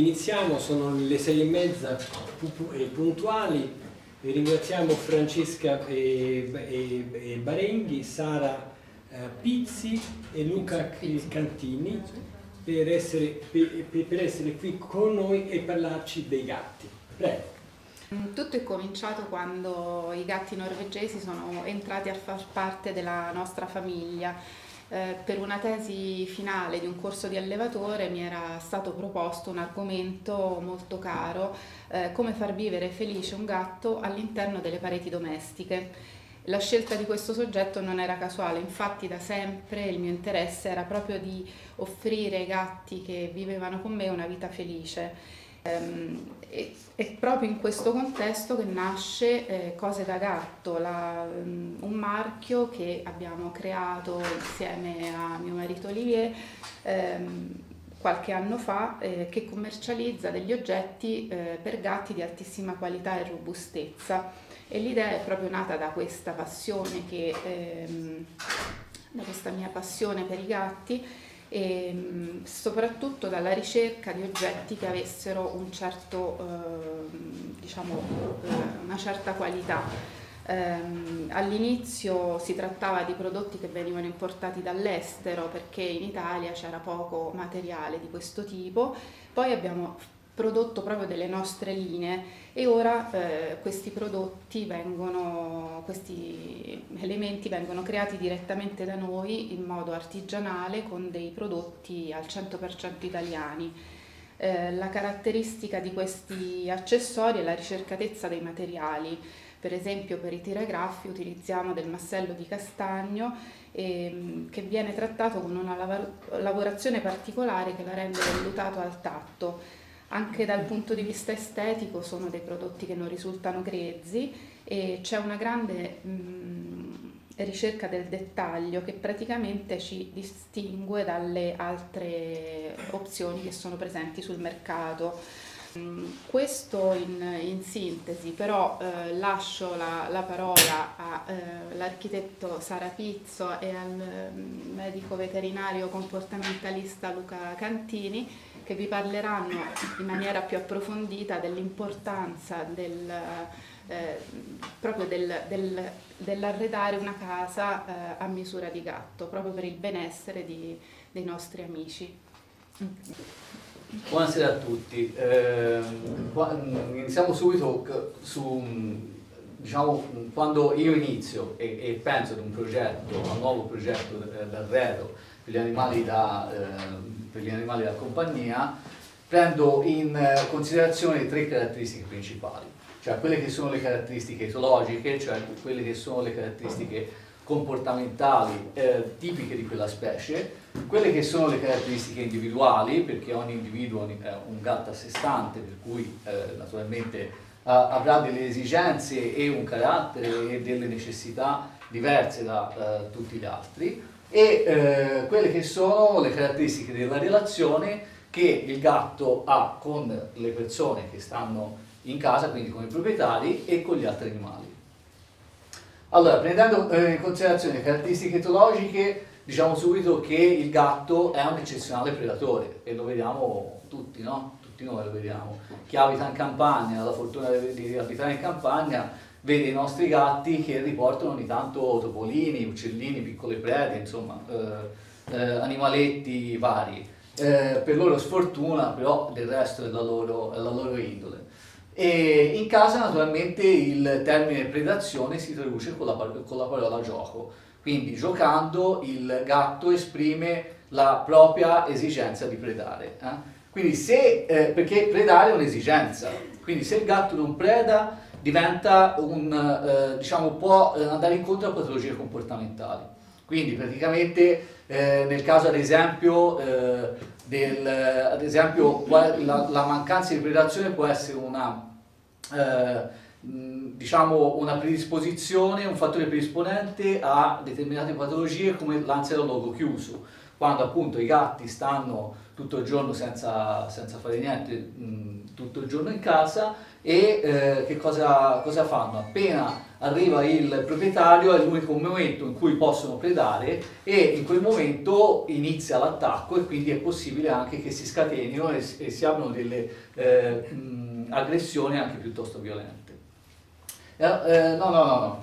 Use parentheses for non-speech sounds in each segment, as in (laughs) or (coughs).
iniziamo, sono le sei e mezza puntuali. Ringraziamo Francesca Barenghi, Sara eh, Pizzi e Luca Cantini per essere, per, per essere qui con noi e parlarci dei gatti. Prego. Tutto è cominciato quando i gatti norvegesi sono entrati a far parte della nostra famiglia eh, per una tesi finale di un corso di allevatore mi era stato proposto un argomento molto caro, eh, come far vivere felice un gatto all'interno delle pareti domestiche. La scelta di questo soggetto non era casuale, infatti da sempre il mio interesse era proprio di offrire ai gatti che vivevano con me una vita felice. Ehm, è proprio in questo contesto che nasce eh, Cose da Gatto, um, un marchio che abbiamo creato insieme a mio marito Olivier ehm, qualche anno fa eh, che commercializza degli oggetti eh, per gatti di altissima qualità e robustezza e l'idea è proprio nata da questa passione che, ehm, da questa mia passione per i gatti e mm, soprattutto dalla ricerca di oggetti che avessero un certo, eh, diciamo, eh, una certa qualità. Um, all'inizio si trattava di prodotti che venivano importati dall'estero perché in Italia c'era poco materiale di questo tipo, poi abbiamo prodotto proprio delle nostre linee e ora eh, questi prodotti vengono, questi elementi vengono creati direttamente da noi in modo artigianale con dei prodotti al 100% italiani. Eh, la caratteristica di questi accessori è la ricercatezza dei materiali. Per esempio per i tiragraffi utilizziamo del massello di castagno eh, che viene trattato con una lavorazione particolare che la rende vellutato al tatto anche dal punto di vista estetico sono dei prodotti che non risultano grezzi e c'è una grande mh, mm, ricerca del dettaglio che praticamente ci distingue dalle altre opzioni che sono presenti sul mercato. Mm, questo in, in, sintesi, però eh, lascio la, la parola all'architetto eh, Sara Pizzo e al mm, medico veterinario comportamentalista Luca Cantini che vi parleranno in maniera più approfondita dell'importanza del, eh, proprio del, del, dell'arredare una casa eh, a misura di gatto, proprio per il benessere di, dei nostri amici. Buonasera a tutti, eh, iniziamo subito su, diciamo, quando io inizio e, e, penso ad un progetto, a un nuovo progetto d'arredo per gli animali da, eh, per gli animali da compagnia, prendo in considerazione tre caratteristiche principali, cioè quelle che sono le caratteristiche etologiche, cioè quelle che sono le caratteristiche comportamentali eh, tipiche di quella specie, quelle che sono le caratteristiche individuali, perché ogni individuo è un gatto a sé stante, per cui eh, naturalmente avrà delle esigenze e un carattere e delle necessità diverse da eh, tutti gli altri, e eh, quelle che sono le caratteristiche della relazione che il gatto ha con le persone che stanno in casa, quindi con i proprietari e con gli altri animali. Allora, prendendo eh, in considerazione le caratteristiche etologiche, diciamo subito che il gatto è un eccezionale predatore e lo vediamo tutti, no? Tutti noi lo vediamo. Chi abita in campagna, ha la fortuna di abitare in campagna, vede i nostri gatti che riportano ogni tanto topolini, uccellini, piccole prede, insomma, eh, eh, animaletti vari. Eh, per loro sfortuna, però del resto è la loro, è la loro indole. E in casa naturalmente il termine predazione si traduce con la, con la parola gioco, quindi giocando il gatto esprime la propria esigenza di predare. Eh? Quindi se, eh, perché predare è un'esigenza, quindi se il gatto non preda diventa un, eh, diciamo, può andare incontro a patologie comportamentali. Quindi praticamente eh, nel caso ad esempio, eh, del, ad esempio la, la, mancanza di predazione può essere una, eh, diciamo una predisposizione, un fattore predisponente a determinate patologie come l'ansia da luogo chiuso quando appunto i gatti stanno tutto il giorno senza, senza fare niente, mh, tutto il giorno in casa e eh, che cosa, cosa, fanno? Appena arriva il proprietario è l'unico momento in cui possono predare e in quel momento inizia l'attacco e quindi è possibile anche che si scatenino e, e si abbiano delle eh, aggressioni anche piuttosto violente. Eh, eh no, no, no, no,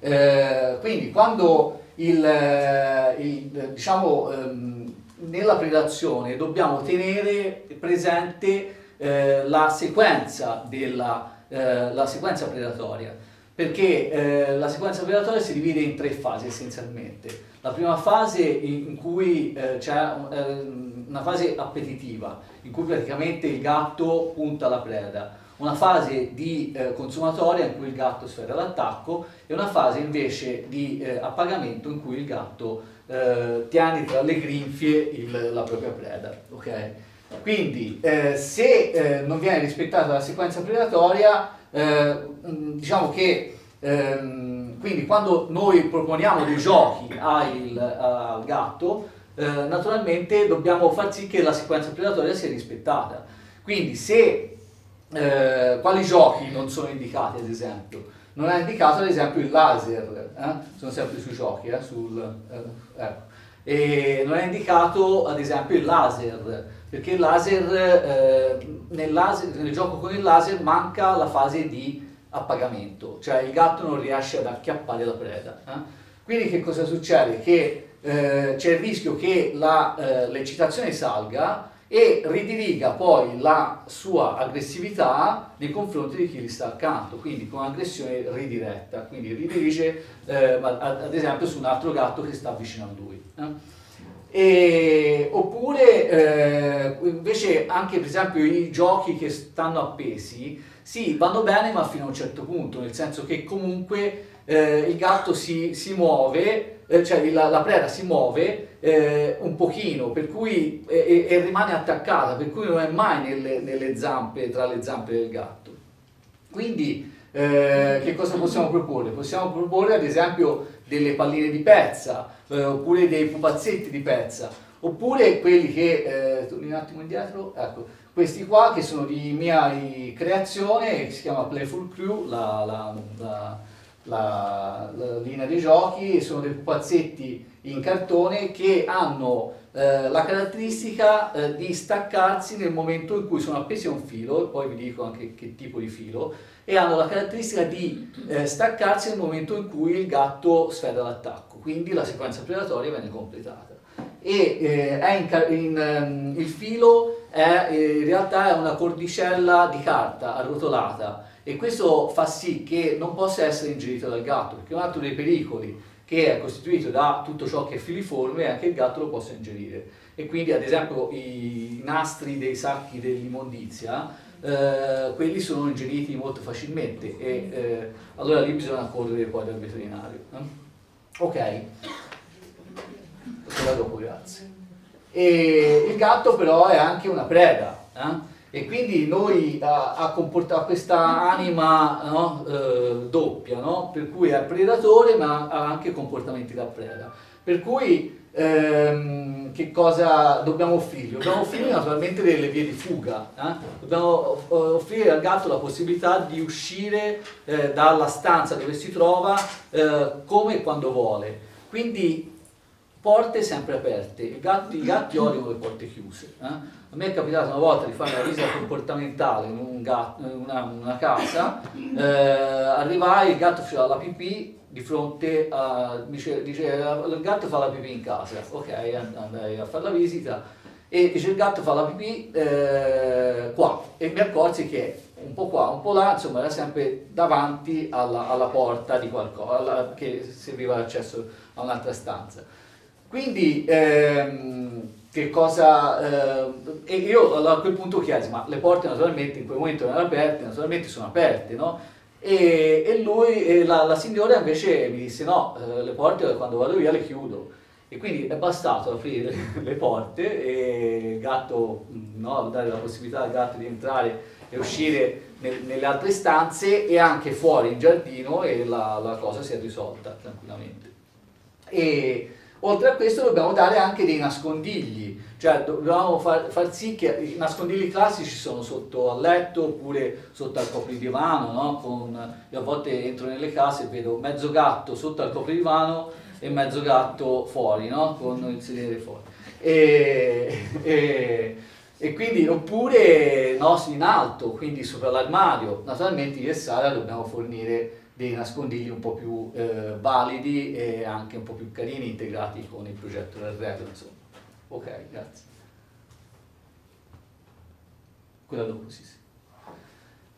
eh, quindi quando il, eh, il diciamo, ehm, nella predazione dobbiamo tenere presente eh, la, sequenza della, eh, la sequenza predatoria, perché eh, la sequenza predatoria si divide in tre fasi essenzialmente. La prima fase in cui eh, c'è ehm, una fase appetitiva, in cui praticamente il gatto punta la preda, una fase di eh, consumatoria in cui il gatto sfera l'attacco e una fase invece di eh, appagamento in cui il gatto eh, tiene tra le grinfie il, la propria preda. Okay? Quindi eh, se eh, non viene rispettata la sequenza predatoria, eh, diciamo che ehm, quindi quando noi proponiamo dei giochi al, al gatto, eh, naturalmente dobbiamo far sì che la sequenza predatoria sia rispettata. Quindi se eh, quali giochi non sono indicati ad esempio? Non è indicato ad esempio il laser, eh? sono sempre sui giochi? Sul, ecco. non è indicato ad esempio il laser, perché laser, eh, nel, laser, nel gioco con il laser manca la fase di appagamento, cioè il gatto non riesce ad acchiappare la preda. Eh. Quindi che cosa succede? Che c'è il rischio che la, l'eccitazione salga e ridiriga poi la sua aggressività nei confronti di chi gli sta accanto, quindi con un'aggressione ridiretta, quindi ridirige eh, ad esempio su un altro gatto che sta vicino a lui. E, oppure eh, invece anche per esempio i giochi che stanno appesi, sì, vanno bene ma fino a un certo punto, nel senso che comunque eh, il gatto si, si muove, eh, cioè la, la, preda si muove eh, un pochino per cui, e, e, rimane attaccata, per cui non è mai nelle, nelle zampe, tra le zampe del gatto. Quindi eh, che cosa possiamo proporre? Possiamo proporre ad esempio delle palline di pezza, eh, oppure dei pupazzetti di pezza, oppure quelli che, eh, torni un attimo indietro, ecco, questi qua che sono di mia creazione, si chiama Playful Crew, la, la, la la, linea dei giochi sono dei pupazzetti in cartone che hanno eh, la caratteristica eh, di staccarsi nel momento in cui sono appesi a un filo, poi vi dico anche che tipo di filo, e hanno la caratteristica di eh, staccarsi nel momento in cui il gatto sfera l'attacco, quindi la sequenza predatoria viene completata. E eh, in, in, um, il filo è, eh, in realtà è una cordicella di carta arrotolata e questo fa sì che non possa essere ingerito dal gatto, perché un altro dei pericoli che è costituito da tutto ciò che è filiforme è anche il gatto lo possa ingerire. E quindi ad esempio i nastri dei sacchi dell'immondizia, eh, quelli sono ingeriti molto facilmente e eh, allora lì bisogna correre poi dal veterinario. Eh? Ok, quella dopo grazie. E il gatto però è anche una preda. Eh? E quindi noi ha, ha comportato questa anima no, eh, doppia, no? per cui è predatore ma ha anche comportamenti da preda. Per cui ehm, che cosa dobbiamo offrire? Dobbiamo offrire naturalmente delle vie di fuga, eh? dobbiamo offrire al gatto la possibilità di uscire eh, dalla stanza dove si trova eh, come e quando vuole. Quindi porte sempre aperte, i gatti, i gatti odiano le porte chiuse. Eh? A me è capitato una volta di fare una visita comportamentale in un gatto, una, una, casa, eh, arrivai, il gatto faceva la pipì di fronte a... dice, dice il gatto fa la pipì in casa, ok, andai a fare la visita e dice il gatto fa la pipì eh, qua e mi accorsi che un po' qua, un po' là, insomma era sempre davanti alla, alla porta di qualcosa alla, che serviva l'accesso a un'altra stanza. Quindi ehm, che cosa... Eh, e io a quel punto chiesi, ma le porte naturalmente in quel momento erano aperte, naturalmente sono aperte, no? E, e lui, e la, la, signora invece mi disse no, eh, le porte quando vado via le chiudo. E quindi è bastato aprire (laughs) le porte e il gatto, no, dare la possibilità al gatto di entrare e uscire nel, nelle altre stanze e anche fuori in giardino e la, la cosa si è risolta tranquillamente. E, Oltre a questo dobbiamo dare anche dei nascondigli, cioè dobbiamo far, far sì che i nascondigli classici sono sotto al letto oppure sotto al copridivano, no? Con, io a volte entro nelle case e vedo mezzo gatto sotto al copridivano e mezzo gatto fuori, no? Con il sedere fuori. E, e, e quindi oppure no, in alto, quindi sopra l'armadio. Naturalmente io e Sara dobbiamo fornire dei nascondigli un po' più eh, validi e anche un po' più carini integrati con il progetto del retro insomma. Ok grazie. Quella dopo sì sì.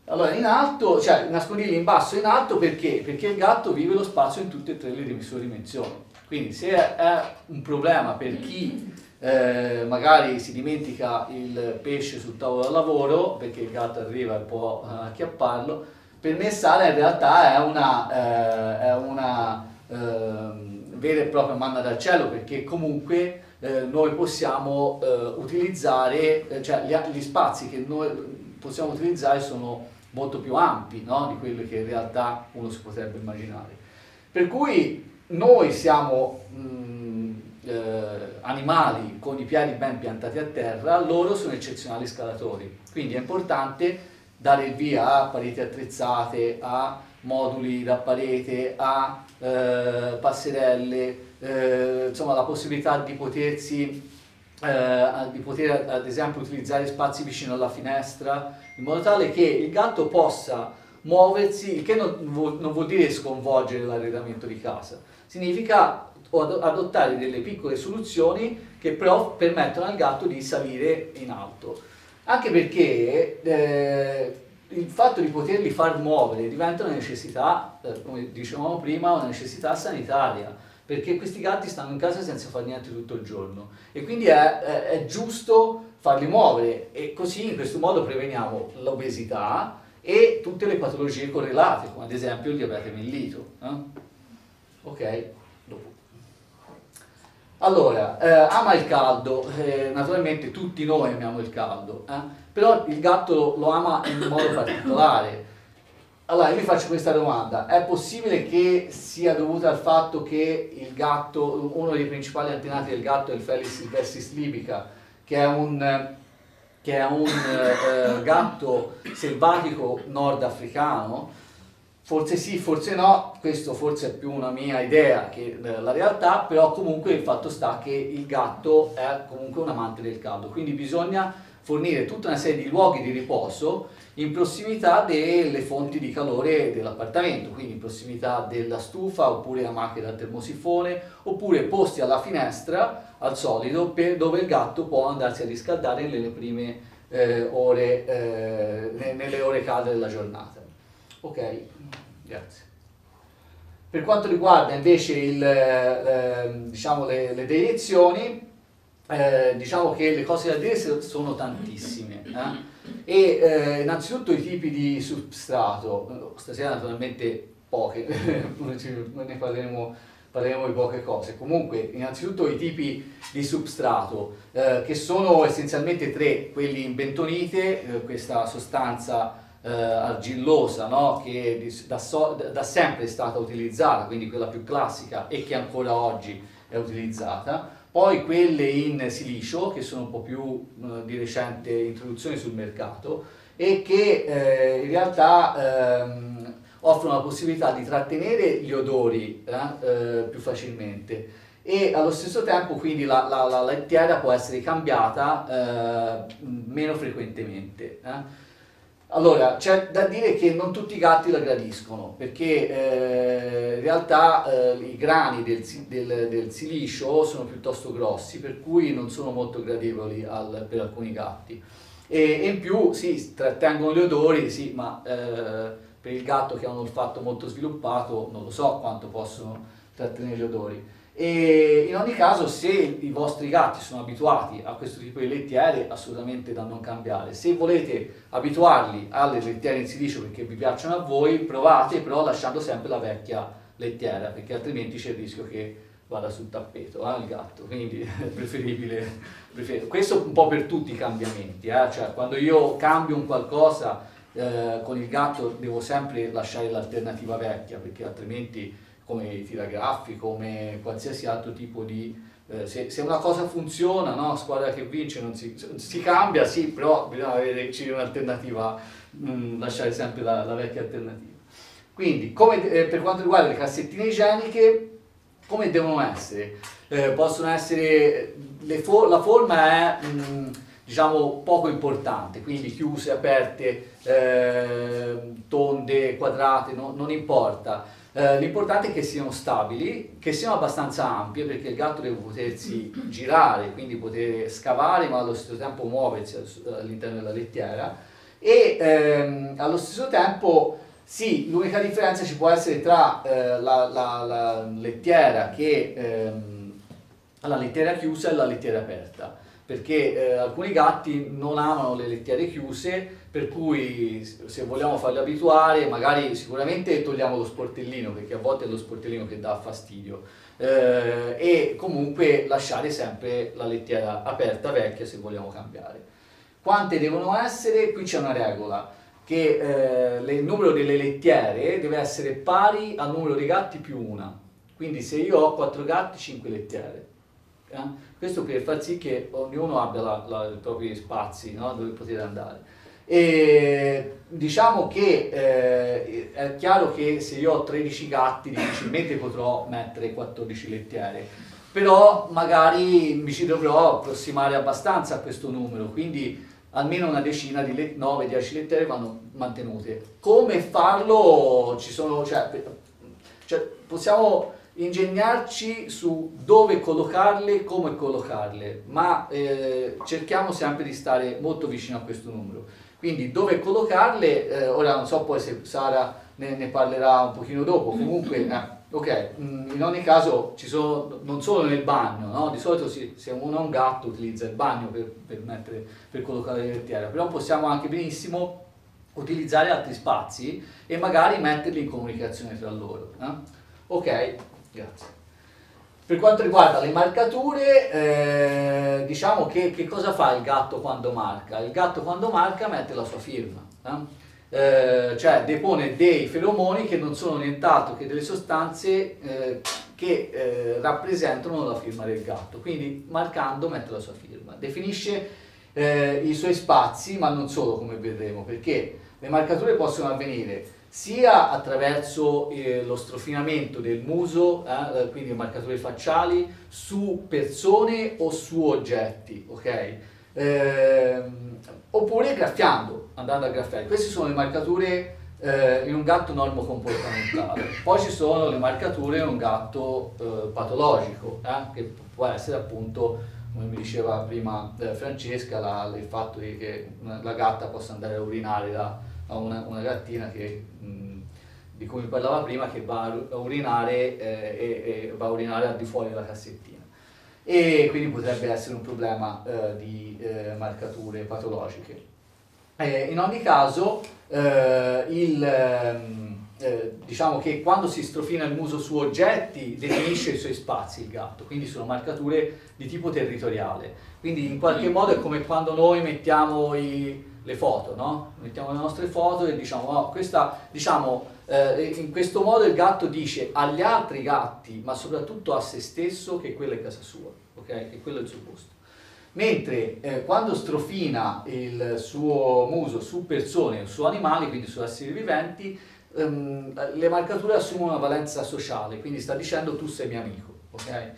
Allora in alto cioè nascondigli in basso e in alto perché? perché il gatto vive lo spazio in tutte e tre le sue dimensioni. Quindi se è un problema per chi eh, magari si dimentica il pesce sul tavolo da lavoro perché il gatto arriva e può uh, acchiapparlo per me Sara in realtà è una, eh, è una eh, vera e propria manna dal cielo perché comunque eh, noi possiamo eh, utilizzare, eh, cioè gli, gli, spazi che noi possiamo utilizzare sono molto più ampi no? di quelli che in realtà uno si potrebbe immaginare. Per cui noi siamo mh, mm, eh, animali con i piedi ben piantati a terra, loro sono eccezionali scalatori, quindi è importante dare il via a pareti attrezzate, a moduli da parete, a eh, passerelle, eh, insomma la possibilità di potersi eh, di poter ad esempio utilizzare spazi vicino alla finestra in modo tale che il gatto possa muoversi, il che non vuol, non vuol dire sconvolgere l'arredamento di casa, significa adottare delle piccole soluzioni che però permettono al gatto di salire in alto. Anche perché eh, il fatto di poterli far muovere diventa una necessità, eh, come dicevamo prima, una necessità sanitaria, perché questi gatti stanno in casa senza fare niente tutto il giorno e quindi è, è, è giusto farli muovere e così in questo modo preveniamo l'obesità e tutte le patologie correlate, come ad esempio il diabete mellito. Eh? Ok? Allora, eh, ama il caldo, eh, naturalmente tutti noi amiamo il caldo, eh? però il gatto lo ama in modo particolare. Allora, io mi faccio questa domanda, è possibile che sia dovuta al fatto che il gatto, uno dei principali antenati del gatto è il Felis silvestris libica, che è un, che è un eh, gatto selvatico nordafricano, Forse sì, forse no, questo forse è più una mia idea che eh, la realtà, però comunque il fatto sta che il gatto è comunque un amante del caldo, quindi bisogna fornire tutta una serie di luoghi di riposo in prossimità delle fonti di calore dell'appartamento, quindi in prossimità della stufa oppure la macchina da termosifone oppure posti alla finestra al solito per, dove il gatto può andarsi a riscaldare nelle prime eh, ore, eh, nelle ore calde della giornata. Ok? Grazie. Per quanto riguarda invece il, eh, diciamo le, le, direzioni, eh, diciamo che le cose da dire sono tantissime. Eh? E eh, innanzitutto i tipi di substrato, stasera naturalmente poche, (laughs) ne parleremo, parleremo, di poche cose. Comunque, innanzitutto i tipi di substrato, eh, che sono essenzialmente tre, quelli in bentonite, eh, questa sostanza eh, argillosa no? che da, so, da, sempre è stata utilizzata, quindi quella più classica e che ancora oggi è utilizzata, poi quelle in silicio che sono un po' più eh, di recente introduzione sul mercato e che eh, in realtà ehm, offrono la possibilità di trattenere gli odori eh, eh più facilmente e allo stesso tempo quindi la, la, la lettiera può essere cambiata eh, meno frequentemente. Allora, c'è da dire che non tutti i gatti la gradiscono, perché eh, in realtà eh, i grani del, del, del, silicio sono piuttosto grossi, per cui non sono molto gradevoli al, per alcuni gatti. E, e, in più, sì, trattengono gli odori, sì, ma eh, per il gatto che ha un olfatto molto sviluppato non lo so quanto possono trattenere gli odori. E in ogni caso, se i vostri gatti sono abituati a questo tipo di lettiere, assolutamente da non cambiare. Se volete abituarli alle lettiere in silicio perché vi piacciono a voi, provate, però lasciando sempre la vecchia lettiera, perché altrimenti c'è il rischio che vada sul tappeto eh, il gatto, quindi (laughs) è preferibile, preferibile. Questo un po' per tutti i cambiamenti, eh? cioè quando io cambio un qualcosa eh, con il gatto devo sempre lasciare l'alternativa vecchia, perché altrimenti come i tiragraffi, come qualsiasi altro tipo di... Eh, se, se, una cosa funziona, no? squadra che vince non si, si cambia, sì, però bisogna avere un'alternativa, mm, lasciare sempre la, la, vecchia alternativa. Quindi, come, eh, per quanto riguarda le cassettine igieniche, come devono essere? Eh, possono essere, fo la forma è... Mm, diciamo poco importante, quindi chiuse, aperte, eh, tonde, quadrate, no, non importa. Eh, l'importante è che siano stabili, che siano abbastanza ampie perché il gatto deve potersi girare, quindi poter scavare ma allo stesso tempo muoversi all'interno della lettiera. E ehm, allo stesso tempo sì, l'unica differenza ci può essere tra eh, la, la, la, lettiera che ehm, la lettiera chiusa e la lettiera aperta. Perché eh, alcuni gatti non amano le lettiere chiuse, per cui se vogliamo farli abituare, magari sicuramente togliamo lo sportellino, perché a volte è lo sportellino che dà fastidio, eh, e comunque lasciare sempre la lettiera aperta vecchia se vogliamo cambiare. Quante devono essere? Qui c'è una regola, che eh, il numero delle lettiere deve essere pari al numero di gatti più una. Quindi se io ho 4 gatti, 5 lettiere eh? Questo per far sì che ognuno abbia la, la, i propri spazi no? dove poter andare. E diciamo che eh, è chiaro che se io ho 13 gatti difficilmente potrò mettere 14 lettiere, però magari mi ci dovrò approssimare abbastanza a questo numero, quindi almeno una decina di 9-10 lettere vanno mantenute. Come farlo? Ci sono, cioè, cioè possiamo ingegnarci su dove collocarle, come collocarle, ma eh, cerchiamo sempre di stare molto vicino a questo numero. Quindi dove collocarle, eh, ora non so poi se Sara ne, ne parlerà un pochino dopo, comunque, eh, ok, mm, in ogni caso ci sono, non solo nel bagno, no? di solito si, se uno ha un gatto utilizza il bagno per, per, mettere, per collocare le lettiere, però possiamo anche benissimo utilizzare altri spazi e magari metterli in comunicazione tra loro. Eh? Ok, Grazie. Per quanto riguarda le marcature, eh, diciamo che, che, cosa fa il gatto quando marca? Il gatto quando marca mette la sua firma, eh? Eh, cioè depone dei feromoni che non sono nient'altro che delle sostanze eh, che eh, rappresentano la firma del gatto, quindi marcando mette la sua firma. Definisce eh, i suoi spazi, ma non solo come vedremo, perché le marcature possono avvenire sia attraverso eh, lo strofinamento del muso, eh, eh, quindi marcature facciali, su persone o su oggetti, ok? Eh, oppure graffiando, andando a graffiare. Queste sono le marcature eh, in un gatto normo-comportamentale. Poi ci sono le marcature in un gatto eh, patologico, che può essere appunto, come mi diceva prima Francesca, la, il fatto che la gatta possa andare a urinare da a una, una gattina che, mh, di cui mi parlava prima che va a urinare, eh, e, e va a urinare al di fuori della cassettina e quindi potrebbe essere un problema eh, di eh, marcature patologiche. Eh, in ogni caso, eh, il, ehm, eh, diciamo che quando si strofina il muso su oggetti definisce i suoi spazi il gatto, quindi sono marcature di tipo territoriale. Quindi in qualche modo è come quando noi mettiamo i, le foto, no? Mettiamo le nostre foto e diciamo, oh, questa, diciamo, eh, in questo modo il gatto dice agli altri gatti, ma soprattutto a se stesso, che quella è casa sua, ok? Che quello è il suo posto. Mentre eh, quando strofina il suo muso su persone su animali, quindi su esseri viventi, ehm, le marcature assumono una valenza sociale, quindi sta dicendo tu sei mio amico, ok?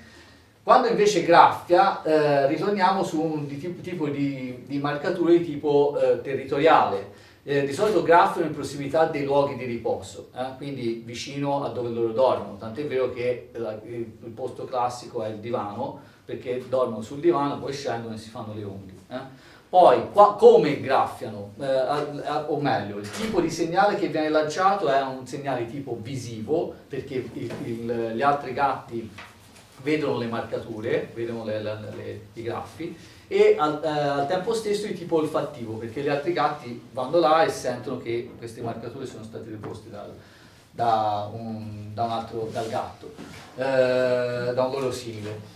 Quando invece graffia eh, ritorniamo su un di tipo, tipo di, di, marcature di tipo eh, territoriale. Eh, di solito graffiano in prossimità dei luoghi di riposo, eh, quindi vicino a dove loro dormono, tant'è vero che la, il, il, posto classico è il divano, perché dormono sul divano, poi scendono e si fanno le unghie. Eh. Poi, qua, come graffiano? Eh, o meglio, il tipo di segnale che viene lanciato è un segnale tipo visivo, perché il, il, gli altri gatti vedono le marcature, vedono le, le, le, i graffi e al, eh, al, tempo stesso di tipo olfattivo perché gli altri gatti vanno là e sentono che queste marcature sono state deposte dal, da, un, da un altro, dal gatto, eh, da un loro simile.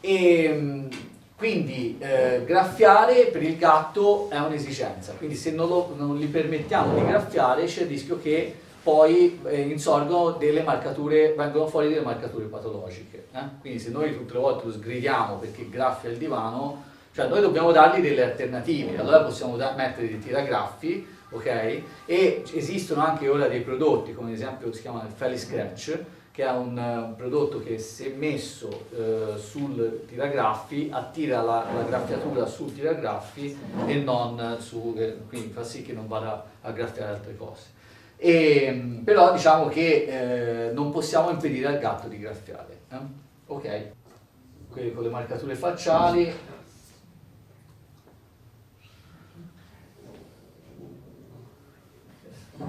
E, quindi eh, graffiare per il gatto è un'esigenza, quindi se non, lo, non, gli permettiamo di graffiare c'è il rischio che poi eh, insorgono delle marcature, vengono fuori delle marcature patologiche. Eh? Quindi se noi tutte le volte lo sgridiamo perché graffia il divano, cioè noi dobbiamo dargli delle alternative, allora possiamo mettere dei tiragraffi, ok? E esistono anche ora dei prodotti, come ad esempio si chiama il Felly Scratch, che è un, uh, prodotto che se messo uh, sul tiragraffi attira la, la, graffiatura sul tiragraffi e non su, eh, quindi fa sì che non vada a graffiare altre cose. E, però diciamo che eh, non possiamo impedire al gatto di graffiare. Eh? Ok, qui con le marcature facciali.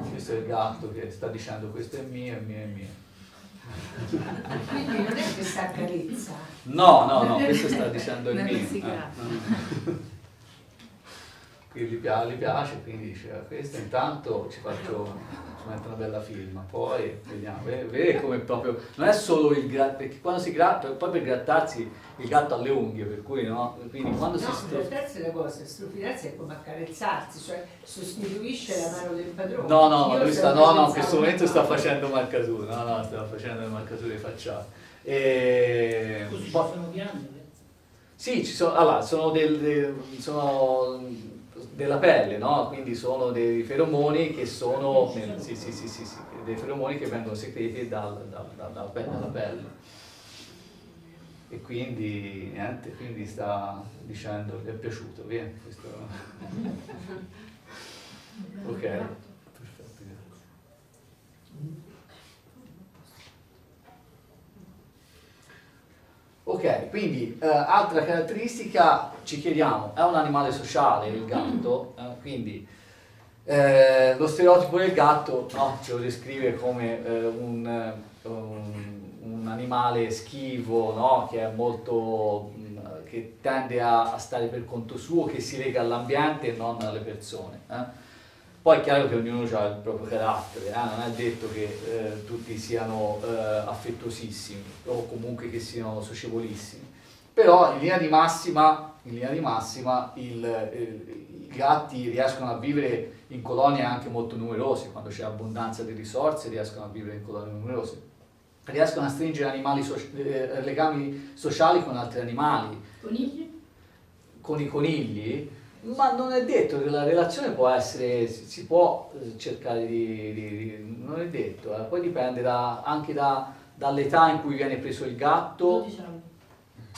Questo è il gatto che sta dicendo questo è mio, è mio, è mio. Quindi non è questa carezza. No, no, no, questo sta dicendo il mio. Eh. Gli, piace, gli piace, quindi dice ah, questo intanto ci faccio ci metto una bella firma, poi vediamo, vedi come proprio, non è solo il gratto, perché quando si gratta, poi per grattarsi il gatto ha le unghie, per cui no, quindi quando no, si strofa... grattarsi è una cosa, strofinarsi è come accarezzarsi, cioè sostituisce la mano del padrone. No, no, Io lui sta, no, no, in questo momento sta facendo marcature, no, no, sta facendo marcature facciali. E... Così ci poi- sono piante. Sì, ci sono, allora, sono, del- de- sono della pelle, no? Quindi sono dei feromoni che sono, sì, sì, sì, sì, sì, dei feromoni che vengono secreti dal- dal- dal- dalla dalla pelle. E quindi, niente, quindi sta dicendo, gli è piaciuto, vieni, questo... (laughs) ok, Ok, quindi eh, altra caratteristica, ci chiediamo, è un animale sociale il gatto, eh, quindi eh, lo stereotipo del gatto no, ce lo descrive come eh, un, eh, un- un animale schivo, no, che è molto, mh, che tende a, a stare per conto suo, che si lega all'ambiente e non alle persone. Poi è chiaro che ognuno ha il proprio carattere, eh, non è detto che eh, tutti siano eh, affettuosissimi o comunque che siano socievolissimi. Però in linea di massima, in linea di massima il- eh, i gatti riescono a vivere in colonie anche molto numerose, quando c'è abbondanza di risorse riescono a vivere in colonie numerose. Riescono a stringere animali soci- eh, legami sociali con altri animali, Conigli? con i conigli, ma non è detto che la relazione può essere, si può eh, cercare di, di- non è detto, eh, poi dipende da- anche da- dall'età in cui viene preso il gatto. 12 anni.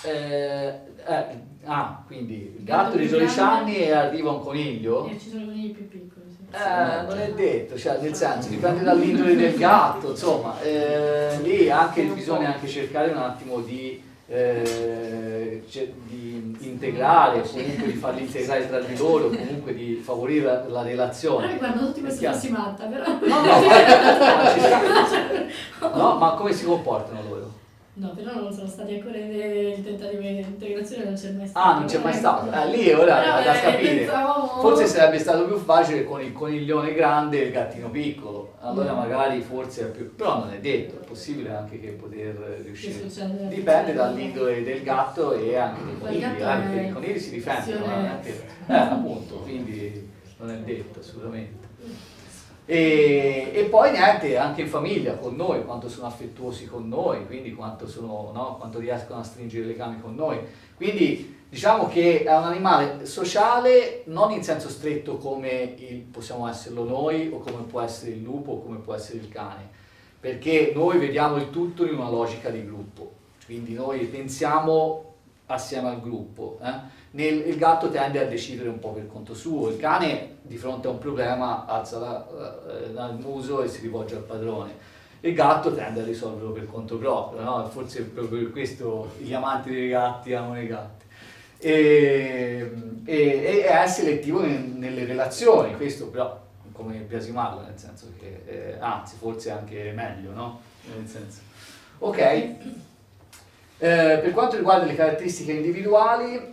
Eh, eh, ah, quindi il Gatto di più 12 grande. anni e arriva un coniglio? E ci sono conigli più piccoli. sì. Eh, non è detto, cioè nel senso dipende dall'indole del gatto, insomma, eh, lì anche, bisogna anche cercare un attimo di, eh, di integrare, comunque di farli integrare tra di loro, comunque di favorire la, la Però relazione. guardano tutti questi passi matta, però. No, no. (laughs) No, ma come si comportano loro? No, però non sono stati ancora il tentativo di integrazione, non c'è mai stato. Ah, non c'è mai stato. Eh, lì ora Però, è da eh, capire. pensavamo- Forse sarebbe stato più facile con il coniglione grande e il gattino piccolo, allora Mm. magari forse è più... però non è detto, è possibile anche che poter Che riuscire. succede? Dipende dall'indole del gatto e anche dei conigli, gatto eh, è i conigli si difendono, questione- non è che- eh, appunto, quindi non è detto assolutamente. E, e poi niente, anche in famiglia con noi, quanto sono affettuosi con noi, quindi quanto, sono, no, quanto riescono a stringere legami con noi. Quindi diciamo che è un animale sociale non in senso stretto come il- possiamo esserlo noi o come può essere il lupo o come può essere il cane, perché noi vediamo il tutto in una logica di gruppo, quindi noi pensiamo assieme al gruppo. eh. Nel- il gatto tende a decidere un po' per conto suo, il cane di fronte a un problema alza la- il muso e si rivolge al padrone. Il gatto tende a risolverlo per conto proprio, no? forse proprio per questo gli amanti dei gatti amano i gatti. E, e- e è selettivo nel- nelle relazioni, questo però come biasimarlo, nel senso che eh, anzi forse anche meglio, no? Nel senso. Ok, Eh, per quanto riguarda le caratteristiche individuali,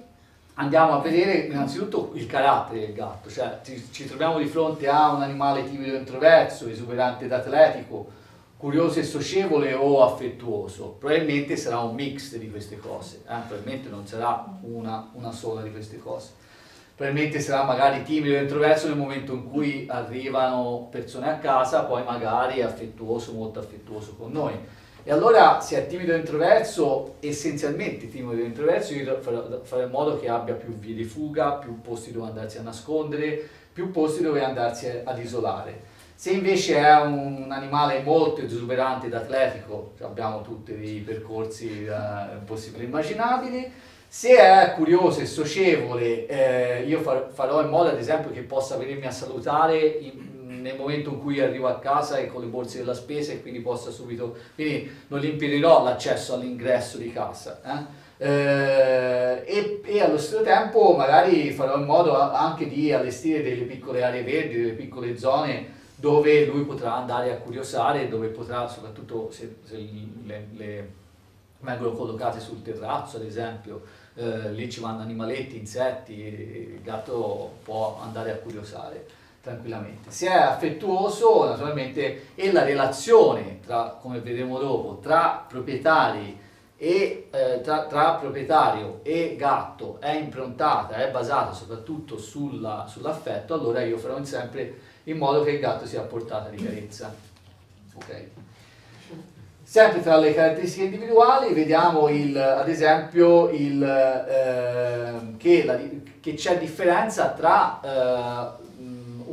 andiamo a vedere innanzitutto il carattere del gatto, cioè ci, ci troviamo di fronte a un animale timido e introverso, esuberante ed atletico, curioso e socievole o affettuoso. Probabilmente sarà un mix di queste cose, eh, probabilmente non sarà una, una sola di queste cose. probabilmente sarà magari timido e introverso nel momento in cui arrivano persone a casa, poi magari affettuoso, molto affettuoso con noi. E allora se è timido introverso, essenzialmente timido introverso, io farò, in modo che abbia più vie di fuga, più posti dove andarsi a nascondere, più posti dove andarsi ad isolare. Se invece è un animale molto esuberante ed atletico, abbiamo tutti i percorsi eh, possibili e immaginabili, se è curioso e socievole, eh, io far, farò in modo ad esempio che possa venirmi a salutare in, nel momento in cui arrivo a casa e con le borse della spesa e quindi possa subito, quindi non gli impedirò l'accesso all'ingresso di casa. Eh? Eh, e, e, allo stesso tempo magari farò in modo anche di allestire delle piccole aree verdi, delle piccole zone dove lui potrà andare a curiosare, dove potrà, soprattutto se, se le, le, vengono collocate sul terrazzo ad esempio, eh, lì ci vanno animaletti, insetti, il gatto può andare a curiosare tranquillamente. Se è affettuoso, naturalmente, e la relazione, tra, come vedremo dopo, tra proprietari e eh, tra, tra, proprietario e gatto è improntata, è basata soprattutto sulla, sull'affetto, allora io farò sempre in modo che il gatto sia a portata di carezza. Okay. Sempre tra le caratteristiche individuali vediamo il, ad esempio il, eh, che, la, che, c'è differenza tra eh,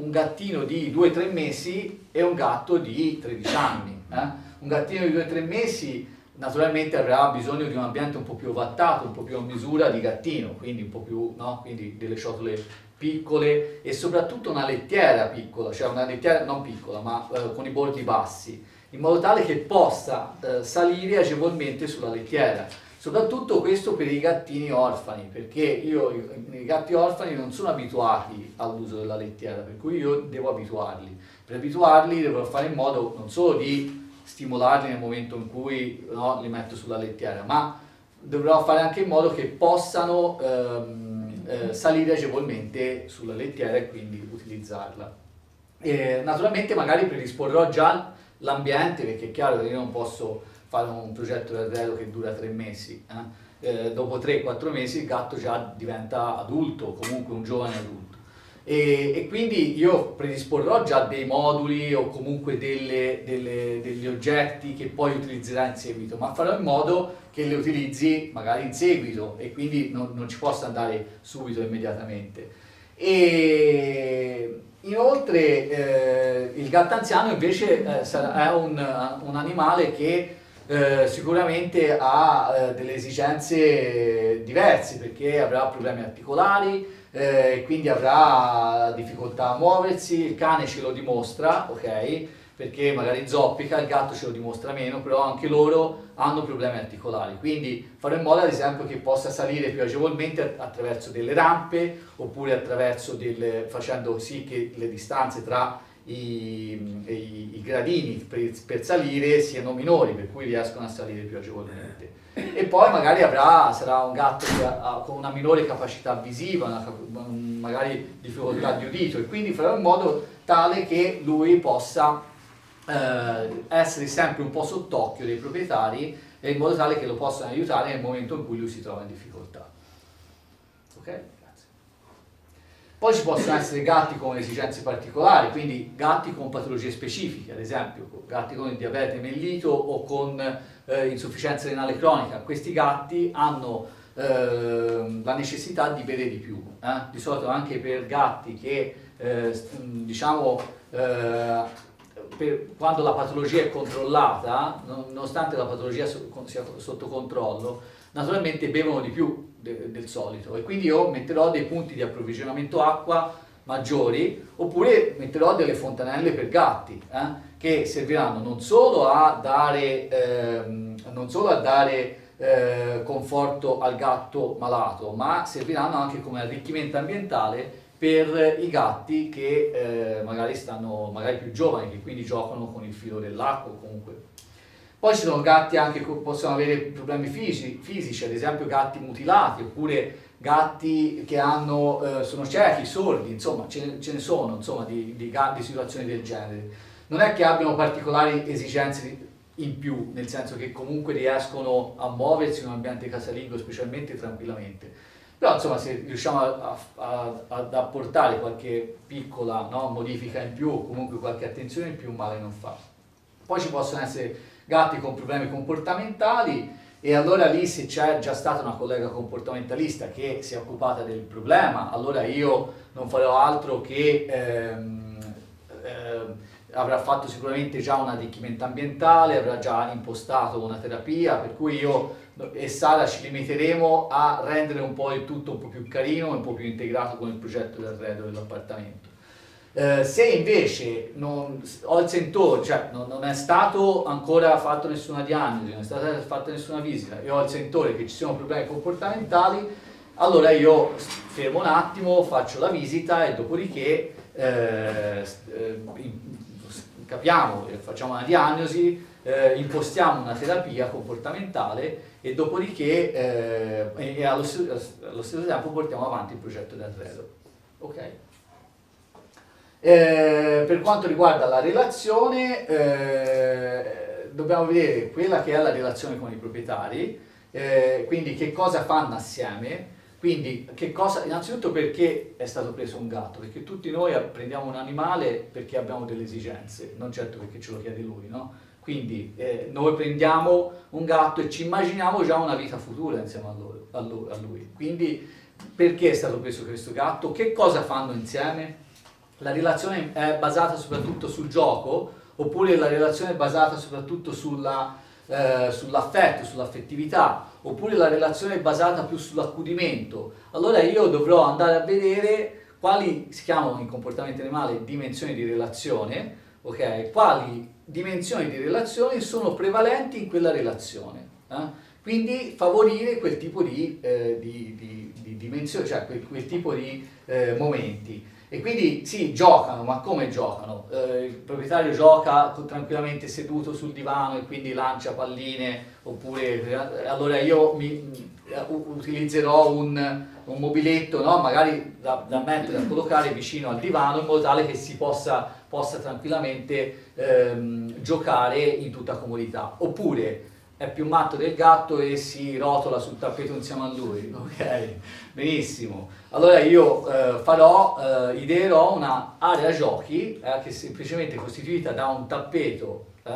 un gattino di 2-3 mesi e un gatto di 13 anni. Eh? Un gattino di 2-3 mesi naturalmente avrà bisogno di un ambiente un po' più ovattato, un po' più a misura di gattino, quindi un po' più, no? quindi delle ciotole piccole e soprattutto una lettiera piccola, cioè una lettiera non piccola ma eh, con i bordi bassi, in modo tale che possa eh, salire agevolmente sulla lettiera. Soprattutto questo per i gattini orfani, perché io, i, gatti orfani non sono abituati all'uso della lettiera, per cui io devo abituarli. Per abituarli devo fare in modo non solo di stimolarli nel momento in cui no, li metto sulla lettiera, ma dovrò fare anche in modo che possano... Ehm, eh, salire agevolmente sulla lettiera e quindi utilizzarla. E, naturalmente magari predisporrò già l'ambiente perché è chiaro che io non posso fare un progetto di arredo che dura tre mesi. Eh? Eh, dopo 3-4 mesi il gatto già diventa adulto, comunque un giovane adulto. E, e, quindi io predisporrò già dei moduli o comunque delle, delle, degli oggetti che poi utilizzerà in seguito, ma farò in modo che li utilizzi magari in seguito e quindi non, non ci possa andare subito immediatamente. E inoltre eh, il gatto anziano invece eh, è un, un, animale che eh, sicuramente ha eh, delle esigenze diverse perché avrà problemi articolari, eh, quindi avrà difficoltà a muoversi, il cane ce lo dimostra, ok? Perché magari zoppica, il gatto ce lo dimostra meno, però anche loro hanno problemi articolari. Quindi farò in modo ad esempio che possa salire più agevolmente attraverso delle rampe oppure attraverso delle, facendo sì che le distanze tra i, i, i gradini per, per, salire siano minori, per cui riescono a salire più agevolmente. E poi magari avrà, sarà un gatto ha, con una minore capacità visiva, una, magari difficoltà di udito, e quindi farò in modo tale che lui possa eh, essere sempre un po' sott'occhio dei proprietari in modo tale che lo possano aiutare nel momento in cui lui si trova in difficoltà. Ok? Poi ci possono essere gatti con esigenze particolari, quindi gatti con patologie specifiche, ad esempio gatti con il diabete mellito o con eh, insufficienza renale cronica. Questi gatti hanno eh, la necessità di bere di più, eh? di solito anche per gatti che eh, diciamo eh, per, quando la patologia è controllata, nonostante la patologia sia sotto controllo, naturalmente bevono di più de, del solito e quindi io metterò dei punti di approvvigionamento acqua maggiori oppure metterò delle fontanelle per gatti eh, che serviranno non solo a dare, ehm, solo a dare eh, conforto al gatto malato ma serviranno anche come arricchimento ambientale per i gatti che eh, magari stanno magari più giovani, che quindi giocano con il filo dell'acqua comunque. Poi ci sono gatti anche che possono avere problemi fisici, fisici, ad esempio gatti mutilati, oppure gatti che hanno, eh, sono ciechi, sordi, insomma ce ne, ce ne sono insomma, di, di, di situazioni del genere. Non è che abbiano particolari esigenze in più, nel senso che comunque riescono a muoversi in un ambiente casalingo specialmente tranquillamente Però insomma se riusciamo a, a, ad apportare qualche piccola no, modifica in più o comunque qualche attenzione in più, male non fa. Poi ci possono essere gatti con problemi comportamentali e allora lì se c'è già stata una collega comportamentalista che si è occupata del problema, allora io non farò altro che ehm, ehm, avrà fatto sicuramente già un arricchimento ambientale, avrà già impostato una terapia, per cui io e Sara ci limiteremo a rendere un po' il tutto un po' più carino e un po' più integrato con il progetto d'arredo dell'appartamento. Eh, se invece non, ho il sentore, cioè non, non, è stato ancora fatto nessuna diagnosi, non è stata fatta nessuna visita e ho il sentore che ci siano problemi comportamentali, allora io fermo un attimo, faccio la visita e dopodiché eh, eh, capiamo, facciamo una diagnosi, eh, impostiamo una terapia comportamentale e dopodiché eh, e allo, allo, stesso tempo portiamo avanti il progetto di arredo. Eh, per quanto riguarda la relazione, eh, dobbiamo vedere quella che è la relazione con i proprietari, eh, quindi che cosa fanno assieme, quindi che cosa, innanzitutto perché è stato preso un gatto, perché tutti noi prendiamo un animale perché abbiamo delle esigenze, non certo perché ce lo chiede lui, no? Quindi eh, noi prendiamo un gatto e ci immaginiamo già una vita futura insieme a, loro, a, lui, a lui. Quindi perché è stato preso questo gatto? Che cosa fanno insieme? La relazione è basata soprattutto sul gioco oppure la relazione è basata soprattutto sulla, eh, sull'affetto, sull'affettività oppure la relazione è basata più sull'accudimento. Allora io dovrò andare a vedere quali si chiamano in comportamento animale dimensioni di relazione, ok? Quali dimensioni di relazione sono prevalenti in quella relazione. Eh? Quindi favorire quel tipo di, eh, di, di, di dimensioni, cioè quel, quel tipo di eh, momenti. E quindi sì, giocano, ma come giocano? Eh, il proprietario gioca tranquillamente seduto sul divano e quindi lancia palline, oppure eh, allora io mi, utilizzerò un, un mobiletto no? magari da, da, mettere, da collocare vicino al divano in modo tale che si possa, possa tranquillamente ehm, giocare in tutta comodità. Oppure è più matto del gatto e si rotola sul tappeto insieme a lui. (laughs) Ok, benissimo. Allora io eh, farò, eh, ideerò una area giochi eh, che è semplicemente costituita da un tappeto eh,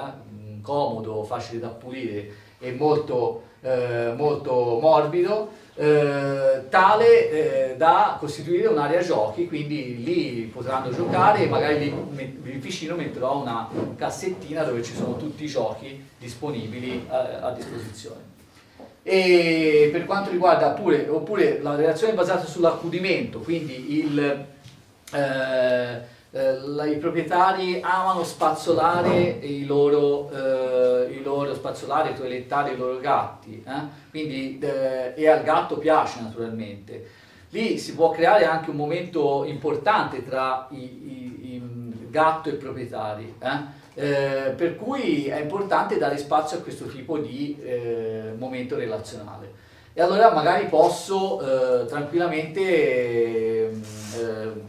comodo, facile da pulire e molto, eh, molto morbido eh, tale da costituire un'area giochi, quindi lì potranno giocare e magari lì, lì, vicino metterò una cassettina dove ci sono tutti i giochi disponibili a disposizione. E per quanto riguarda pure, oppure la relazione basata sull'accudimento, quindi il, eh, eh, i proprietari amano spazzolare i loro, eh, i loro spazzolare, toilettare i loro gatti, eh? Quindi, eh, e al gatto piace naturalmente. Lì si può creare anche un momento importante tra i, i, i gatto e i proprietari, eh? Eh, per cui è importante dare spazio a questo tipo di momento relazionale e allora magari posso eh, tranquillamente eh,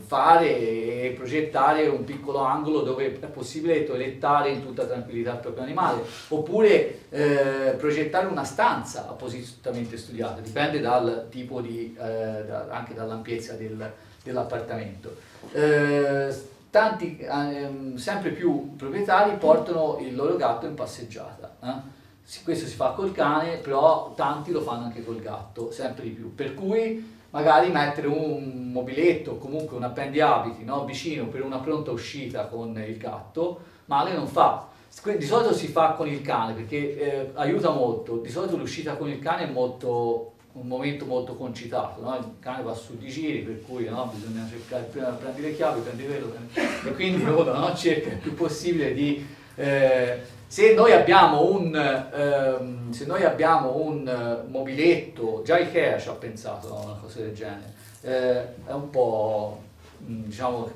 fare e progettare un piccolo angolo dove è possibile toilettare in tutta tranquillità il proprio animale oppure eh, progettare una stanza appositamente studiata dipende dal tipo di eh, da, anche dall'ampiezza del, dell'appartamento eh, tanti ehm, sempre più proprietari portano il loro gatto in passeggiata eh questo si fa col cane, però tanti lo fanno anche col gatto, sempre di più. Per cui magari mettere un mobiletto comunque un appendiabiti no, vicino per una pronta uscita con il gatto, male non fa. Di solito si fa con il cane perché eh, aiuta molto, di solito l'uscita con il cane è molto, un momento molto concitato, no? il cane va su di giri per cui no, bisogna cercare prima di prendere le chiavi, prendere quello e quindi (laughs) uno cerca il più possibile di... Eh, se noi abbiamo un, ehm, se noi abbiamo un uh, mobiletto, già Ikea ci ha pensato a una cosa del genere, eh, è un po', mm, diciamo,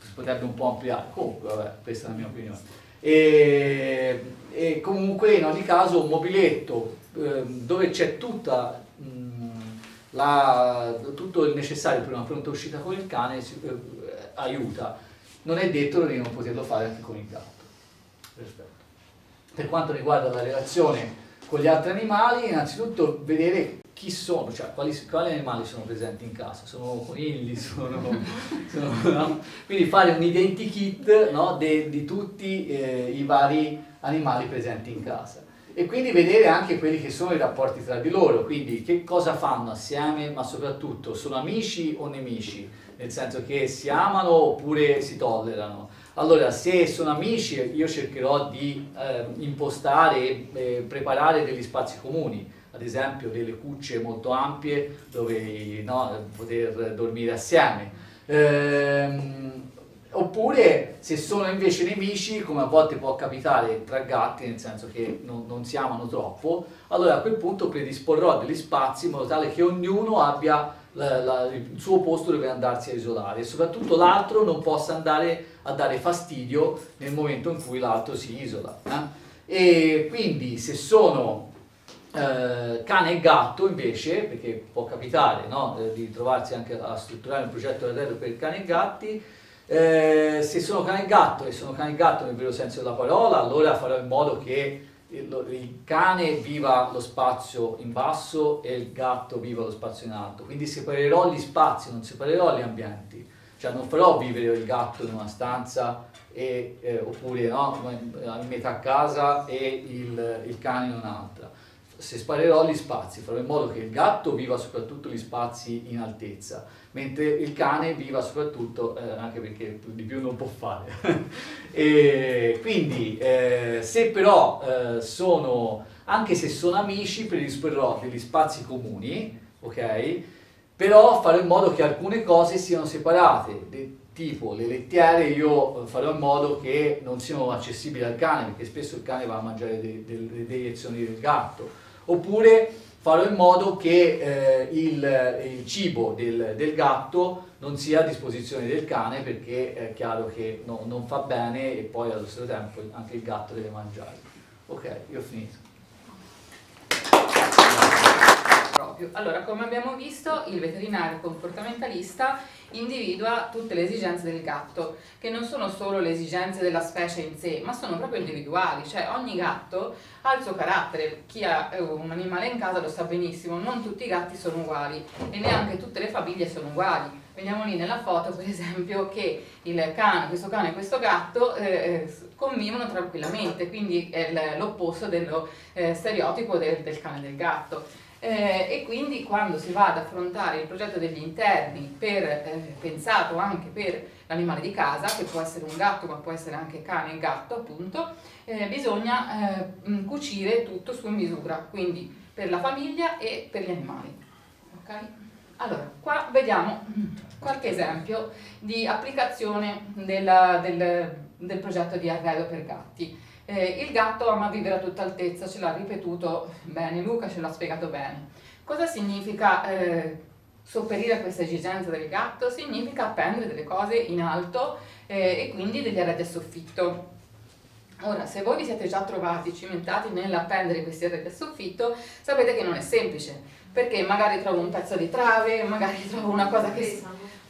si potrebbe un po' ampliare, comunque vabbè, questa è la mia opinione. E, e comunque in ogni caso un mobiletto eh, dove c'è tutta la, tutto il necessario per una pronta uscita con il cane eh, aiuta. Non è detto di non poterlo fare anche con il gatto. Per quanto riguarda la relazione con gli altri animali, innanzitutto vedere chi sono, cioè quali, quali, animali sono presenti in casa, sono conigli, (laughs) sono, sono no? quindi fare un identikit no, di tutti eh, i vari animali presenti in casa e quindi vedere anche quelli che sono i rapporti tra di loro, quindi che cosa fanno assieme, ma soprattutto sono amici o nemici, nel senso che si amano oppure si tollerano. Allora, se sono amici, io cercherò di eh, impostare e eh, preparare degli spazi comuni ad esempio delle cucce molto ampie dove no, poter dormire assieme. Ehm, oppure se sono invece nemici, come a volte può capitare tra gatti, nel senso che non, non, si amano troppo, allora a quel punto predisporrò degli spazi in modo tale che ognuno abbia la, la, il suo posto dove andarsi a isolare e soprattutto l'altro non possa andare a dare fastidio nel momento in cui l'altro si isola. Eh? E quindi se sono eh, cane e gatto invece, perché può capitare no? di trovarsi anche a strutturare un progetto d'arredo per cani e gatti, eh, se sono cane e gatto e sono cane e gatto nel vero senso della parola, allora farò in modo che il, cane viva lo spazio in basso e il gatto viva lo spazio in alto. Quindi separerò gli spazi, non separerò gli ambienti. Cioè non farò vivere il gatto in una stanza e, eh, oppure no, in metà casa e il, il cane in un'altra se sparerò gli spazi, farò in modo che il gatto viva soprattutto gli spazi in altezza, mentre il cane viva soprattutto, eh, anche perché di più non può fare. (laughs) quindi eh, se però eh, sono, anche se sono amici, predisporrò degli spazi comuni, ok? Però farò in modo che alcune cose siano separate, de, tipo le lettiere io farò in modo che non siano accessibili al cane, perché spesso il cane va a mangiare delle de, de, deiezioni del gatto oppure farò in modo che eh, il, il, cibo del, del, gatto non sia a disposizione del cane perché è chiaro che no, non fa bene e poi allo stesso tempo anche il gatto deve mangiare. Ok, io ho finito. Proprio. Allora, come abbiamo visto, il veterinario comportamentalista individua tutte le esigenze del gatto, che non sono solo le esigenze della specie in sé, ma sono proprio individuali, cioè ogni gatto ha il suo carattere, chi ha eh, un animale in casa lo sa benissimo, non tutti i gatti sono uguali e neanche tutte le famiglie sono uguali. Vediamo lì nella foto per esempio che cane, questo cane e questo gatto eh, eh convivono tranquillamente, quindi è l'opposto dello eh, stereotipo del, del cane e del gatto eh, e quindi quando si va ad affrontare il progetto degli interni per, eh, pensato anche per l'animale di casa, che può essere un gatto ma può essere anche cane e gatto appunto, eh, bisogna eh, cucire tutto su misura, quindi per la famiglia e per gli animali. Okay? Allora, qua vediamo qualche esempio di applicazione della, del, del progetto di arredo per gatti. Eh, il gatto ama vivere a tutta altezza, ce l'ha ripetuto bene Luca, ce l'ha spiegato bene. Cosa significa eh, sopperire a questa esigenza del gatto? Significa appendere delle cose in alto eh, e quindi degli arredi a soffitto. Ora, se voi vi siete già trovati cimentati nell'appendere questi arredi a soffitto, sapete che non è semplice, perché magari trovo un pezzo di trave, magari trovo una cosa che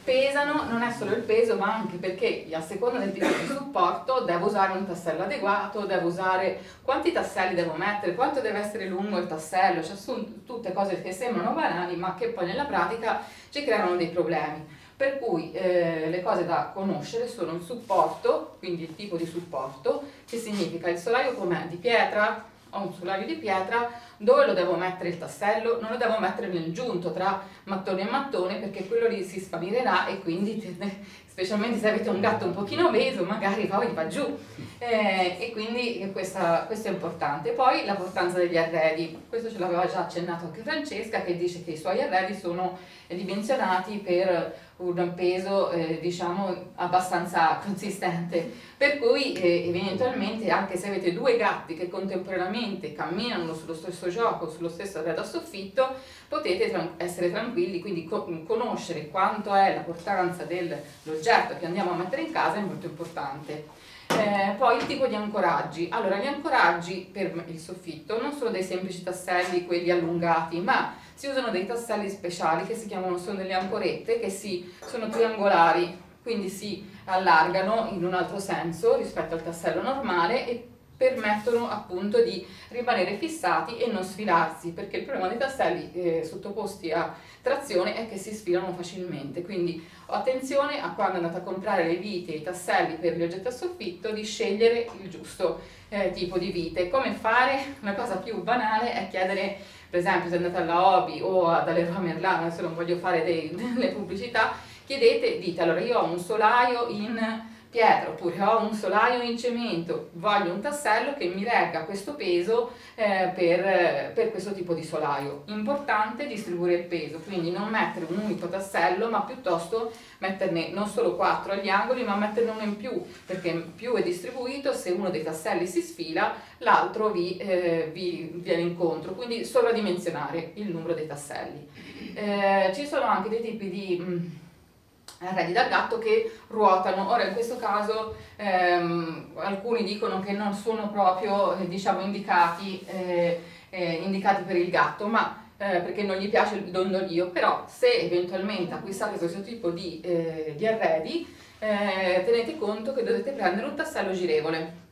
pesano non è solo il peso ma anche perché a seconda del tipo di supporto devo usare un tassello adeguato, devo usare quanti tasselli devo mettere, quanto deve essere lungo il tassello, cioè sono tutte cose che sembrano banali ma che poi nella pratica ci creano dei problemi. Per cui eh, le cose da conoscere sono il supporto, quindi il tipo di supporto, che significa il solaio com'è, di pietra, ho un solaio di pietra, dove lo devo mettere il tassello? Non lo devo mettere nel giunto tra mattone e mattone perché quello lì si sfamirerà e quindi (laughs) specialmente se avete un gatto un pochino obeso magari poi va giù eh, e quindi questa, questo è importante. Poi l'importanza degli arredi, questo ce l'aveva già accennato anche Francesca che dice che i suoi arredi sono dimensionati per un peso eh, diciamo abbastanza (laughs) consistente per cui eh, eventualmente anche se avete due gatti che contemporaneamente camminano sullo stesso gioco sullo stesso arredo a soffitto potete tra essere tranquilli quindi co conoscere quanto è la portanza dell'oggetto che andiamo a mettere in casa è molto importante eh, poi il tipo di ancoraggi. Allora, gli ancoraggi per il soffitto non sono dei semplici tasselli, quelli allungati, ma si usano dei tasselli speciali che si chiamano, sono delle ancorette che si, sono triangolari, quindi si allargano in un altro senso rispetto al tassello normale e permettono appunto di rimanere fissati e non sfilarsi, perché il problema dei tasselli eh, sottoposti a trazione è che si sfilano facilmente, quindi attenzione a quando andate a comprare le vite e i tasselli per gli oggetti a soffitto di scegliere il giusto eh, tipo di vite. Come fare? Una cosa più banale è chiedere, per esempio se andate alla Hobby o ad Leroy Merlin, adesso non voglio fare dei, (laughs) delle pubblicità, chiedete, dite allora io ho un solaio in pietra oppure ho un solaio in cemento, voglio un tassello che mi regga questo peso eh, per, per, questo tipo di solaio. Importante distribuire il peso, quindi non mettere un unico tassello ma piuttosto metterne non solo quattro agli angoli ma metterne uno in più perché più è distribuito se uno dei tasselli si sfila l'altro vi, eh, vi viene incontro, quindi sovradimensionare il numero dei tasselli. Eh, ci sono anche dei tipi di... Mh, mm, arredi da gatto che ruotano. Ora in questo caso ehm, alcuni dicono che non sono proprio eh, diciamo, indicati, eh, eh, indicati, per il gatto, ma eh, perché non gli piace il dondolio, però se eventualmente acquistate questo tipo di, eh, di arredi eh, tenete conto che dovete prendere un tassello girevole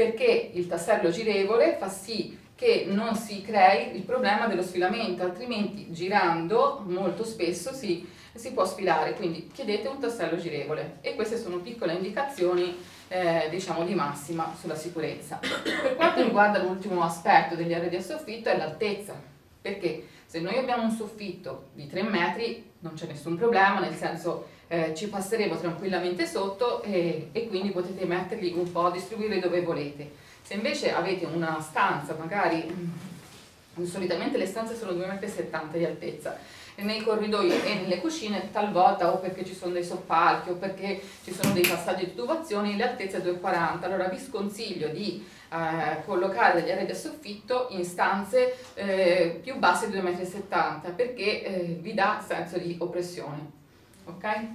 perché il tassello girevole fa sì che non si crei il problema dello sfilamento, altrimenti girando molto spesso si si può sfilare, quindi chiedete un tassello girevole e queste sono piccole indicazioni eh, diciamo di massima sulla sicurezza. Per quanto (coughs) riguarda l'ultimo aspetto degli arredi a soffitto è l'altezza, perché se noi abbiamo un soffitto di 3 metri non c'è nessun problema, nel senso eh, ci passeremo tranquillamente sotto e, e quindi potete metterli un po', distribuirli dove volete. Se invece avete una stanza, magari mm, solitamente le stanze sono 2,70 m di altezza, nei corridoi e nelle cucine talvolta o perché ci sono dei soppalchi o perché ci sono dei passaggi di tubazioni le altezze 2,40 allora vi sconsiglio di eh, collocare degli arredi a soffitto in stanze eh, più basse di 2,70 m perché eh, vi dà senso di oppressione ok?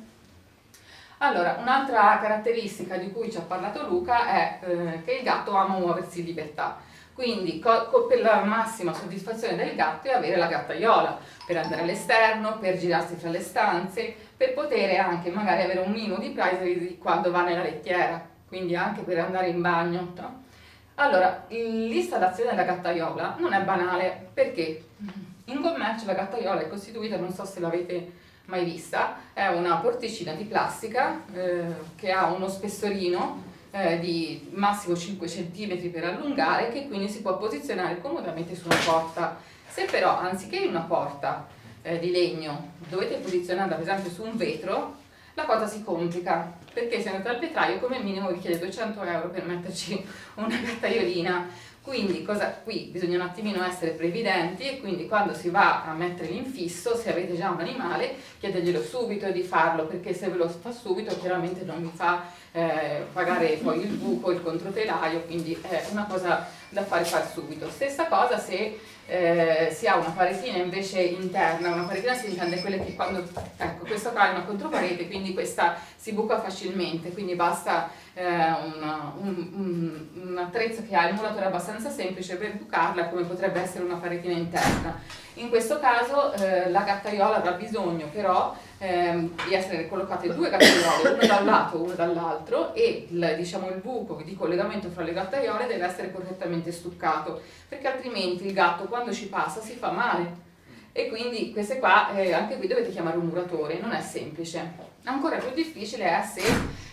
Allora, un'altra caratteristica di cui ci ha parlato Luca è eh, che il gatto ama muoversi in libertà quindi per la massima soddisfazione del gatto è avere la gattaiola per andare all'esterno, per girarsi fra le stanze, per poter anche magari avere un minimo di privacy quando va nella lettiera, quindi anche per andare in bagno. No? Allora, l'installazione della gattaiola non è banale perché in commercio la gattaiola è costituita, non so se l'avete mai vista, è una porticina di plastica eh, che ha uno spessorino eh, di massimo 5 cm per allungare che quindi si può posizionare comodamente su una porta. Se però anziché una porta eh, di legno dovete posizionarla per esempio su un vetro, la cosa si complica perché se andate al vetraio come minimo vi chiede 200 euro per metterci (laughs) una gattaiolina quindi cosa, qui bisogna un attimino essere previdenti e quindi quando si va a mettere l'infisso, se avete già un animale, chiedeglielo subito di farlo perché se ve lo fa subito chiaramente non vi fa eh, pagare poi il buco, il controtelaio, quindi è una cosa da fare fare subito. Stessa cosa se eh, si ha una paretina invece interna, una paretina si intende quelle che quando, ecco questo qua è una controparete, quindi questa si buca facilmente, quindi basta eh, una, un, un, un, attrezzo che ha il muratore abbastanza semplice per bucarla come potrebbe essere una paretina interna. In questo caso eh, la gattaiola avrà bisogno però ehm, di essere collocate due gattaiole, uno da un lato e uno dall'altro e il, diciamo, il buco di collegamento fra le gattaiole deve essere correttamente stuccato perché altrimenti il gatto quando ci passa si fa male e quindi queste qua eh, anche qui dovete chiamare un muratore, non è semplice. Ancora più difficile è se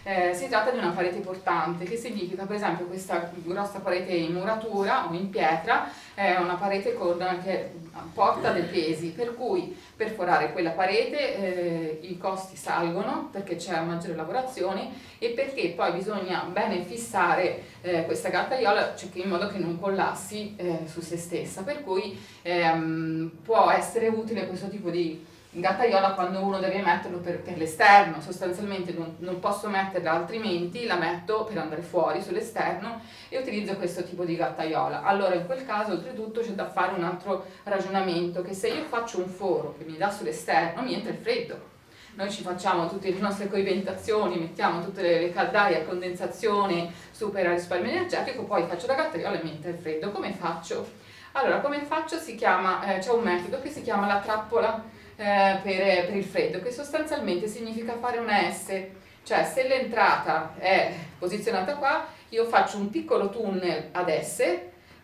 eh, si tratta di una parete portante, che significa per esempio questa grossa parete in muratura o in pietra è una parete con, che porta dei pesi, per cui per forare quella parete eh, i costi salgono perché c'è maggiore lavorazione e perché poi bisogna bene fissare eh, questa gattaiola cioè in modo che non collassi eh, su se stessa, per cui ehm, può essere utile questo tipo di gattaiola quando uno deve metterlo per, per l'esterno, sostanzialmente non, non, posso metterla altrimenti la metto per andare fuori sull'esterno e utilizzo questo tipo di gattaiola. Allora in quel caso oltretutto c'è da fare un altro ragionamento che se io faccio un foro che mi dà sull'esterno mi entra il freddo. Noi ci facciamo tutte le nostre coibentazioni, mettiamo tutte le, le caldaie a condensazione, supera il risparmio energetico, poi faccio la gattaiola e mi entra il freddo. Come faccio? Allora, come faccio? Si chiama, eh, c'è un metodo che si chiama la trappola eh, per, per, il freddo, che sostanzialmente significa fare una S Cioè se l'entrata è posizionata qua, io faccio un piccolo tunnel ad S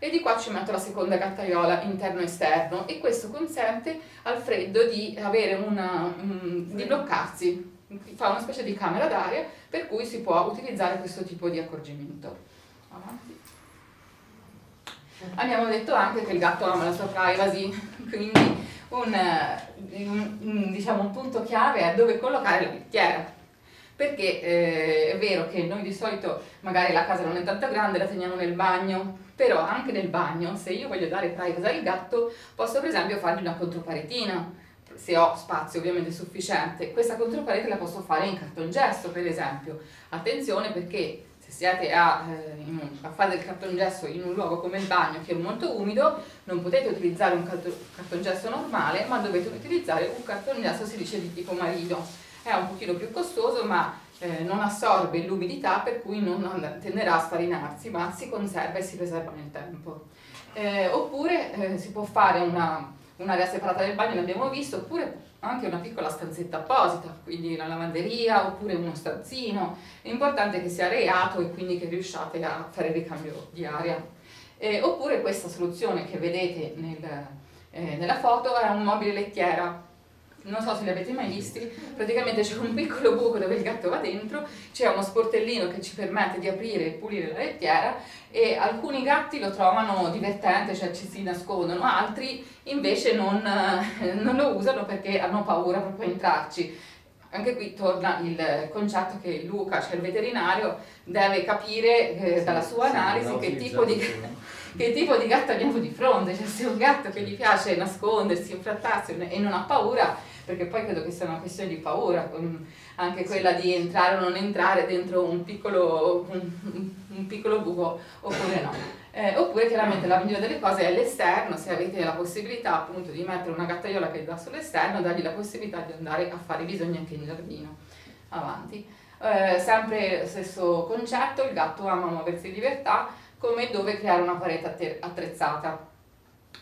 e di qua ci metto la seconda gattaiola interno-esterno e questo consente al freddo di, avere una, um, di bloccarsi, fa una specie di camera d'aria per cui si può utilizzare questo tipo di accorgimento. Avanti. Abbiamo detto anche che il gatto ama la sua privacy, (laughs) quindi un, un, un, diciamo, un punto chiave è dove collocare la lettiera perché eh, è vero che noi di solito magari la casa non è tanto grande, la teniamo nel bagno, però anche nel bagno, se io voglio dare privacy al gatto, posso per esempio fargli una controparetina, se ho spazio ovviamente sufficiente. Questa controparete la posso fare in cartongesso, per esempio. Attenzione perché se siete a, eh, a, fare del cartongesso in un luogo come il bagno che è molto umido, non potete utilizzare un cartongesso normale, ma dovete utilizzare un cartongesso, si dice, di tipo marino è un pochino più costoso ma eh, non assorbe l'umidità per cui non, non, tenderà a sfarinarsi ma si conserva e si preserva nel tempo. Eh, oppure eh, si può fare una, un'area separata del bagno, l'abbiamo visto, oppure anche una piccola stanzetta apposita, quindi una lavanderia oppure uno stanzino. È importante che sia areato e quindi che riusciate a fare il ricambio di aria. Eh, oppure questa soluzione che vedete nel, eh, nella foto è un mobile lettiera non so se li avete mai visti, praticamente c'è un piccolo buco dove il gatto va dentro, c'è uno sportellino che ci permette di aprire e pulire la lettiera e alcuni gatti lo trovano divertente, cioè ci si nascondono, altri invece non, non lo usano perché hanno paura proprio a entrarci. Anche qui torna il concetto che Luca, cioè il veterinario, deve capire eh, dalla sua analisi che tipo di (laughs) che tipo di gatto abbiamo di fronte, cioè se è un gatto che gli piace nascondersi, infrattarsi e non ha paura, perché poi credo che sia una questione di paura, anche quella di entrare o non entrare dentro un piccolo, un, un piccolo buco oppure no. Eh, oppure chiaramente la migliore delle cose è l'esterno, se avete la possibilità appunto di mettere una gattaiola che dà sull'esterno, dargli la possibilità di andare a fare i bisogni anche in giardino. Avanti. Eh, sempre stesso concetto, il gatto ama muoversi in libertà, come dove creare una parete attrezzata.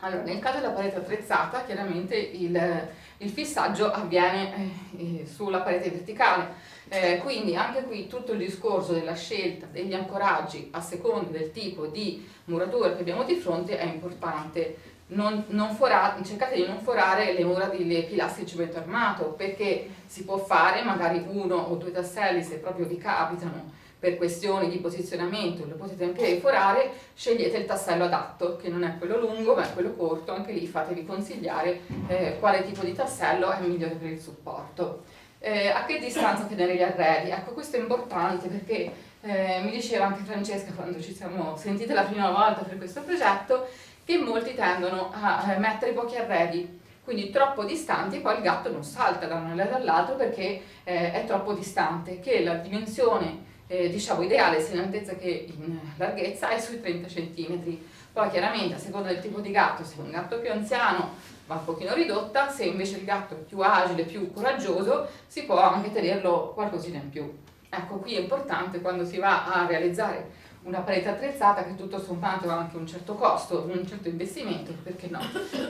Allora, nel caso della parete attrezzata, chiaramente il, il fissaggio avviene eh, eh, sulla parete verticale, eh, quindi anche qui tutto il discorso della scelta degli ancoraggi a seconda del tipo di muratura che abbiamo di fronte è importante. Non, non fora, cercate di non forare le, mura, le pilastri di cemento armato perché si può fare magari uno o due tasselli se proprio vi capitano per questioni di posizionamento lo potete anche forare, scegliete il tassello adatto, che non è quello lungo ma è quello corto, anche lì fatevi consigliare eh, quale tipo di tassello è migliore per il supporto. Eh, a che distanza tenere gli arredi? Ecco, questo è importante perché eh, mi diceva anche Francesca quando ci siamo sentite la prima volta per questo progetto che molti tendono a eh, mettere pochi arredi quindi troppo distanti poi il gatto non salta da un arredo all'altro perché eh, è troppo distante, che la dimensione eh, diciamo ideale sia in altezza che in larghezza è sui 30 cm. Poi chiaramente a seconda del tipo di gatto, se è un gatto più anziano va un pochino ridotta, se invece il gatto è più agile, più coraggioso, si può anche tenerlo qualcosina in più. Ecco, qui è importante quando si va a realizzare una parete attrezzata che tutto sommato ha anche un certo costo, un certo investimento, perché no,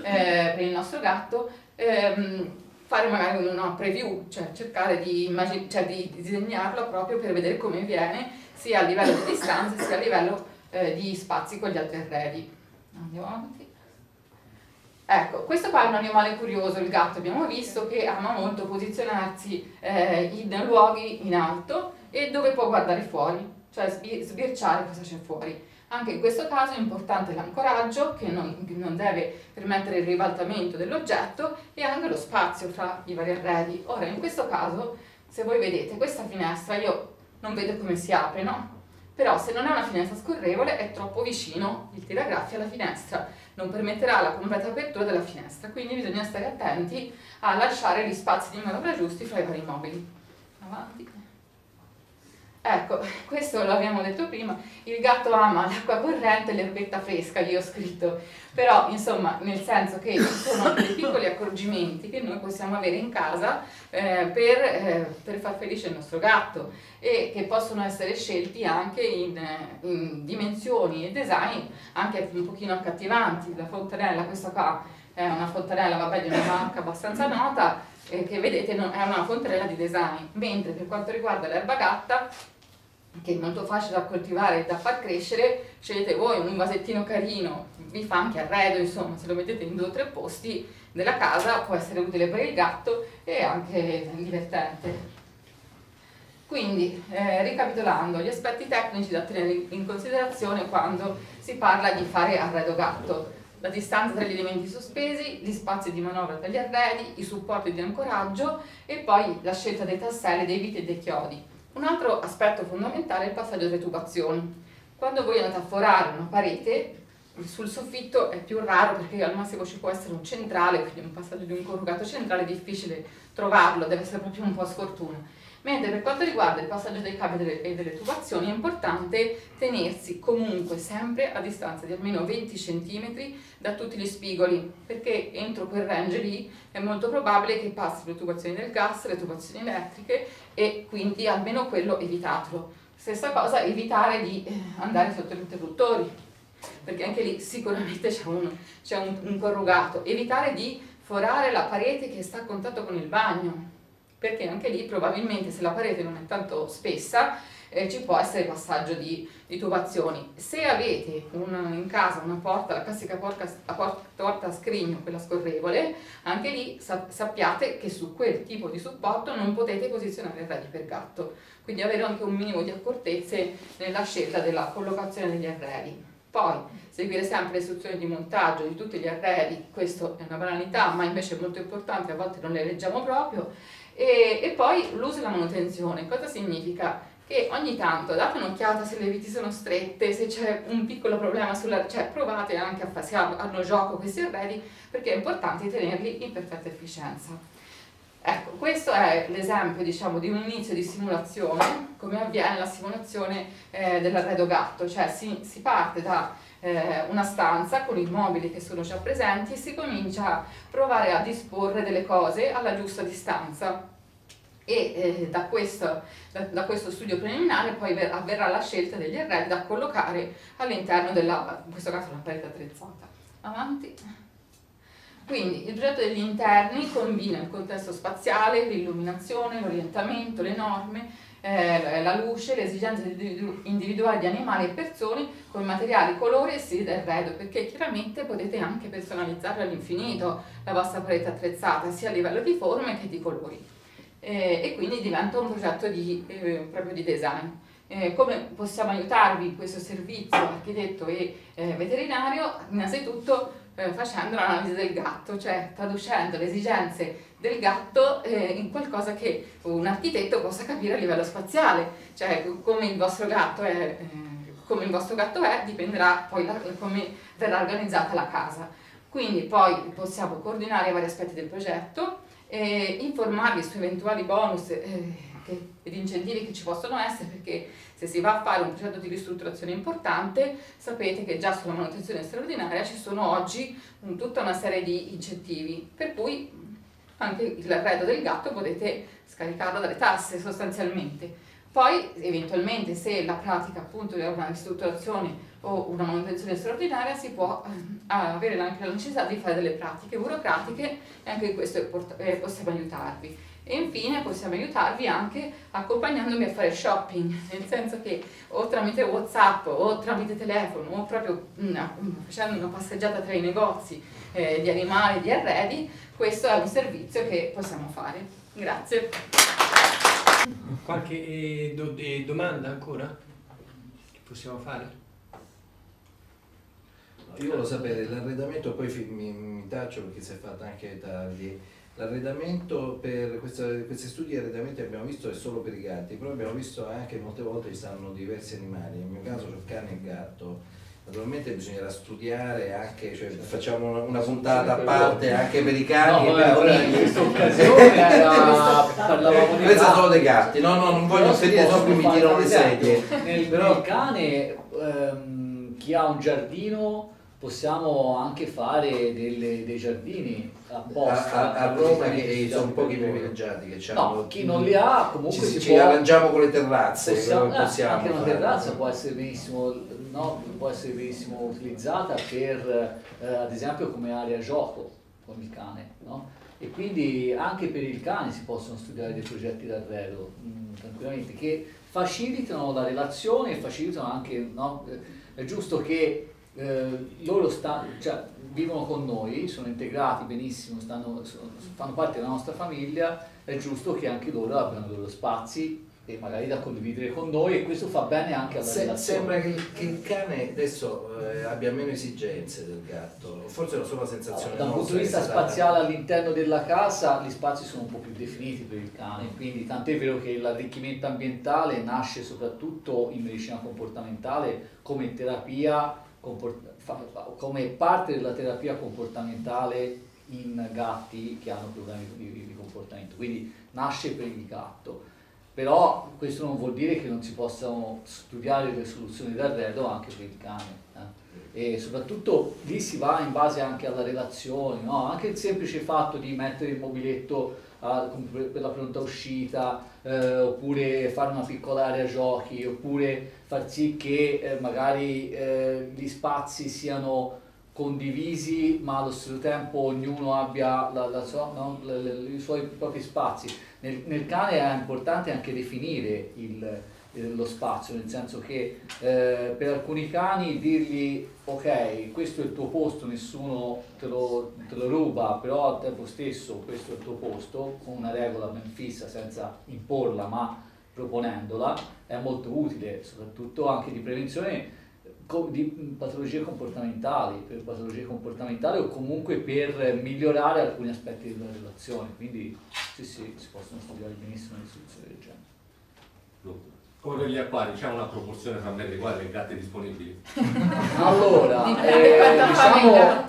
eh, per il nostro gatto, ehm, fare magari una preview, cioè cercare di, cioè di disegnarlo proprio per vedere come viene sia a livello di distanza sia a livello eh, di spazi con gli altri arredi. Andiamo avanti. Ecco, questo qua è un animale curioso, il gatto abbiamo visto che ama molto posizionarsi eh, in luoghi in alto e dove può guardare fuori, cioè sbirciare cosa c'è fuori. Anche in questo caso è importante l'ancoraggio che non, non, deve permettere il ribaltamento dell'oggetto e anche lo spazio fra i vari arredi. Ora in questo caso, se voi vedete questa finestra, io non vedo come si apre, no? Però se non è una finestra scorrevole è troppo vicino il tiragraffi alla finestra, non permetterà la completa apertura della finestra, quindi bisogna stare attenti a lasciare gli spazi di manovra giusti fra i vari mobili. Avanti. Ecco, (laughs) questo l'abbiamo detto prima, il gatto ama l'acqua corrente e l'erbetta fresca, gli ho scritto, però insomma nel senso che ci sono (laughs) dei piccoli accorgimenti che noi possiamo avere in casa eh, per, eh, per, far felice il nostro gatto e che possono essere scelti anche in, in dimensioni e design anche un pochino accattivanti. La fontanella, questa qua è una fontanella, vabbè, di una marca abbastanza nota, eh, che vedete non- è una fontanella di design, mentre per quanto riguarda l'erba gatta, che è molto facile da coltivare e da far crescere, scegliete voi un vasettino carino, vi fa anche arredo, insomma, se lo mettete in due o tre posti della casa può essere utile per il gatto e anche divertente. Quindi, eh, ricapitolando, gli aspetti tecnici da tenere in considerazione quando si parla di fare arredo gatto. La distanza tra gli elementi sospesi, gli spazi di manovra tra gli arredi, i supporti di ancoraggio e poi la scelta dei tasselli, dei viti e dei chiodi. Un altro aspetto fondamentale è il passaggio delle tubazioni. Quando voi andate a forare una parete, sul soffitto è più raro perché al massimo ci può essere un centrale, quindi un passaggio di un corrugato centrale è difficile trovarlo, deve essere proprio un po' sfortuna. Mentre per quanto riguarda il passaggio dei cavi e delle, tubazioni è importante tenersi comunque sempre a distanza di almeno 20 cm da tutti gli spigoli, perché entro quel range lì è molto probabile che passino le tubazioni del gas, le tubazioni elettriche e quindi almeno quello evitatelo. Stessa cosa, evitare di eh, andare sotto gli interruttori, perché anche lì sicuramente (laughs) c'è un, un, un corrugato. Evitare di forare la parete che sta a contatto con il bagno, perché anche lì probabilmente se la parete non è tanto spessa eh, ci può essere passaggio di, di tubazioni. Se avete un- in casa una porta, la classica porta, la por- porta a scrigno, quella scorrevole, anche lì sa- sappiate che su quel tipo di supporto non potete posizionare arredi per gatto, quindi avere anche un minimo di accortezze nella scelta della collocazione degli arredi. Poi seguire sempre le istruzioni di montaggio di tutti gli arredi, questo è una banalità, ma invece è molto importante, a volte non le leggiamo proprio. E, e poi l'uso e la manutenzione, cosa significa? Che ogni tanto date un'occhiata se le viti sono strette, se c'è un piccolo problema sulla... cioè provate anche a fare, se hanno gioco questi arredi, perché è importante tenerli in perfetta efficienza. Ecco, questo è l'esempio diciamo, di un inizio di simulazione, come avviene la simulazione eh, dell'arredo gatto, cioè si, si parte da eh, una stanza con i mobili che sono già presenti e si comincia a provare a disporre delle cose alla giusta distanza e eh, da, questo, da, da questo studio preliminare poi ver- avverrà la scelta degli arredi da collocare all'interno della, in questo caso una parete attrezzata. Avanti. Quindi il progetto degli interni combina il contesto spaziale, l'illuminazione, l'orientamento, le norme, eh, la luce, le esigenze individu- individuali di animali e persone con materiali, colori e stili d'arredo, perché chiaramente potete anche personalizzare all'infinito la vostra parete attrezzata, sia a livello di forme che di colori. Eh, e quindi diventa un progetto di, eh, proprio di design. Eh, come possiamo aiutarvi in questo servizio architetto e eh, veterinario? Innanzitutto eh, facendo l'analisi del gatto, cioè traducendo le esigenze del gatto eh, in qualcosa che un architetto possa capire a livello spaziale, cioè come il vostro gatto è, eh, vostro gatto è dipenderà poi da come verrà organizzata la casa. Quindi poi possiamo coordinare i vari aspetti del progetto, eh, informarvi su eventuali bonus eh, che- ed incentivi che ci possono essere perché se si va a fare un progetto di ristrutturazione importante sapete che già sulla manutenzione straordinaria ci sono oggi un- tutta una serie di incentivi per cui anche l'arredo del gatto potete scaricarlo dalle tasse sostanzialmente. Poi eventualmente se la pratica appunto è una ristrutturazione o una manutenzione straordinaria si può eh, avere anche la necessità di fare delle pratiche burocratiche e anche questo eh, possiamo aiutarvi. E infine possiamo aiutarvi anche accompagnandomi a fare shopping, (laughs) nel senso che o tramite Whatsapp o tramite telefono o proprio una- facendo una passeggiata tra i negozi eh, di animali, di arredi, questo è un servizio che possiamo fare. Grazie. Qualche eh, do- eh, domanda ancora? Che possiamo fare? Io volevo sapere l'arredamento, poi mi, mi taccio perché si è fatto anche tardi. L'arredamento per questa- questi studi di arredamento che abbiamo visto è solo per i gatti, però abbiamo visto anche molte volte ci stanno diversi animali, nel mio caso c'ho cane e gatto. Naturalmente bisognerà studiare anche, cioè facciamo una, una puntata a parte anche per i cani No, e vabbè, ora in questa occasione era- (laughs) parlavamo di gatti. solo dei gatti, no, no, non voglio ferire, possono sopra mi tirano le esempio, sedie. Nel, Però- nel cane, ehm, chi ha un giardino, possiamo anche fare delle- dei giardini apposta. A, a- a Roma che sono pochi privilegiati che hanno. No, chi non li ha comunque ci, ci può... arrangiamo con le terrazze, Possiamo, eh, possiamo anche una terrazza può essere benissimo, no, può essere benissimo utilizzata per, eh, ad esempio, come area gioco con il cane, no? e quindi anche per il cane si possono studiare dei progetti d'arredo mh, tranquillamente che facilitano la relazione e facilitano anche, no? è giusto che eh, loro sta, cioè, vivono con noi, sono integrati benissimo, stanno, sono, fanno parte della nostra famiglia, è giusto che anche loro abbiano i loro spazi e magari da condividere con noi e questo fa bene anche alla Se- relazione. sembra che il, che il cane adesso eh, abbia meno esigenze del gatto, forse è una sola sensazione Da un punto di vista spaziale all'interno della casa gli spazi sono un po' più definiti per il cane, quindi tant'è vero che l'arricchimento ambientale nasce soprattutto in medicina comportamentale come terapia, fa- fa- come parte della terapia comportamentale in gatti che hanno problemi di, comportamento, quindi nasce per il gatto. Però questo non vuol dire che non si possano studiare le soluzioni d'arredo anche per il cane. eh. E soprattutto lì si va in base anche alla relazione, no? anche il semplice fatto di mettere il mobiletto per la pronta uscita, eh, oppure fare una piccola area giochi, oppure far sì che eh, magari eh, gli spazi siano condivisi ma allo stesso tempo ognuno abbia la- la sua- no? Le- le- i suoi propri spazi. Nel, nel cane è importante anche definire il, lo spazio, nel senso che eh, per alcuni cani dirgli ok, questo è il tuo posto, nessuno te lo, te lo ruba, però al tempo stesso questo è il tuo posto, con una regola ben fissa senza imporla ma proponendola, è molto utile, soprattutto anche di prevenzione di patologie comportamentali, per patologie comportamentali o comunque per migliorare alcuni aspetti della relazione. Quindi sì, sì, si possono studiare benissimo le soluzioni del genere. Come per gli acquari, c'è una proporzione tra metri quadri e gatti disponibili? (laughs) Allora, eh, diciamo,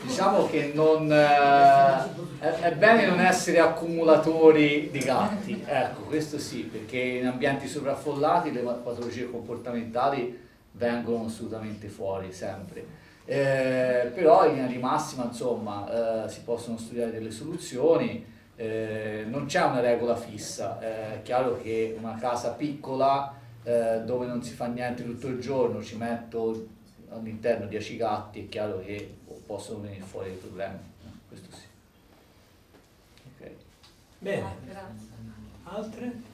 diciamo che non, eh, è, è bene non essere accumulatori di gatti, ecco, questo sì, perché in ambienti sovraffollati le patologie comportamentali vengono assolutamente fuori sempre. Eh, però in linea di massima, insomma, eh, si possono studiare delle soluzioni, eh, non c'è una regola fissa, eh, è chiaro che una casa piccola eh, dove non si fa niente tutto il giorno, ci metto all'interno 10 gatti, è chiaro che possono venire fuori dei problemi, questo sì. Ok. Bene, altre?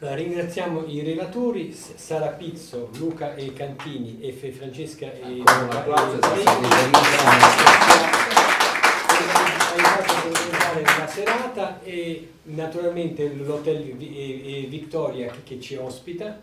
Allora, ringraziamo i relatori, Sara Pizzo, Luca e Cantini e Francesca e Ancora hai fatto organizzare la serata e naturalmente l'hotel Vi- Victoria che ci ospita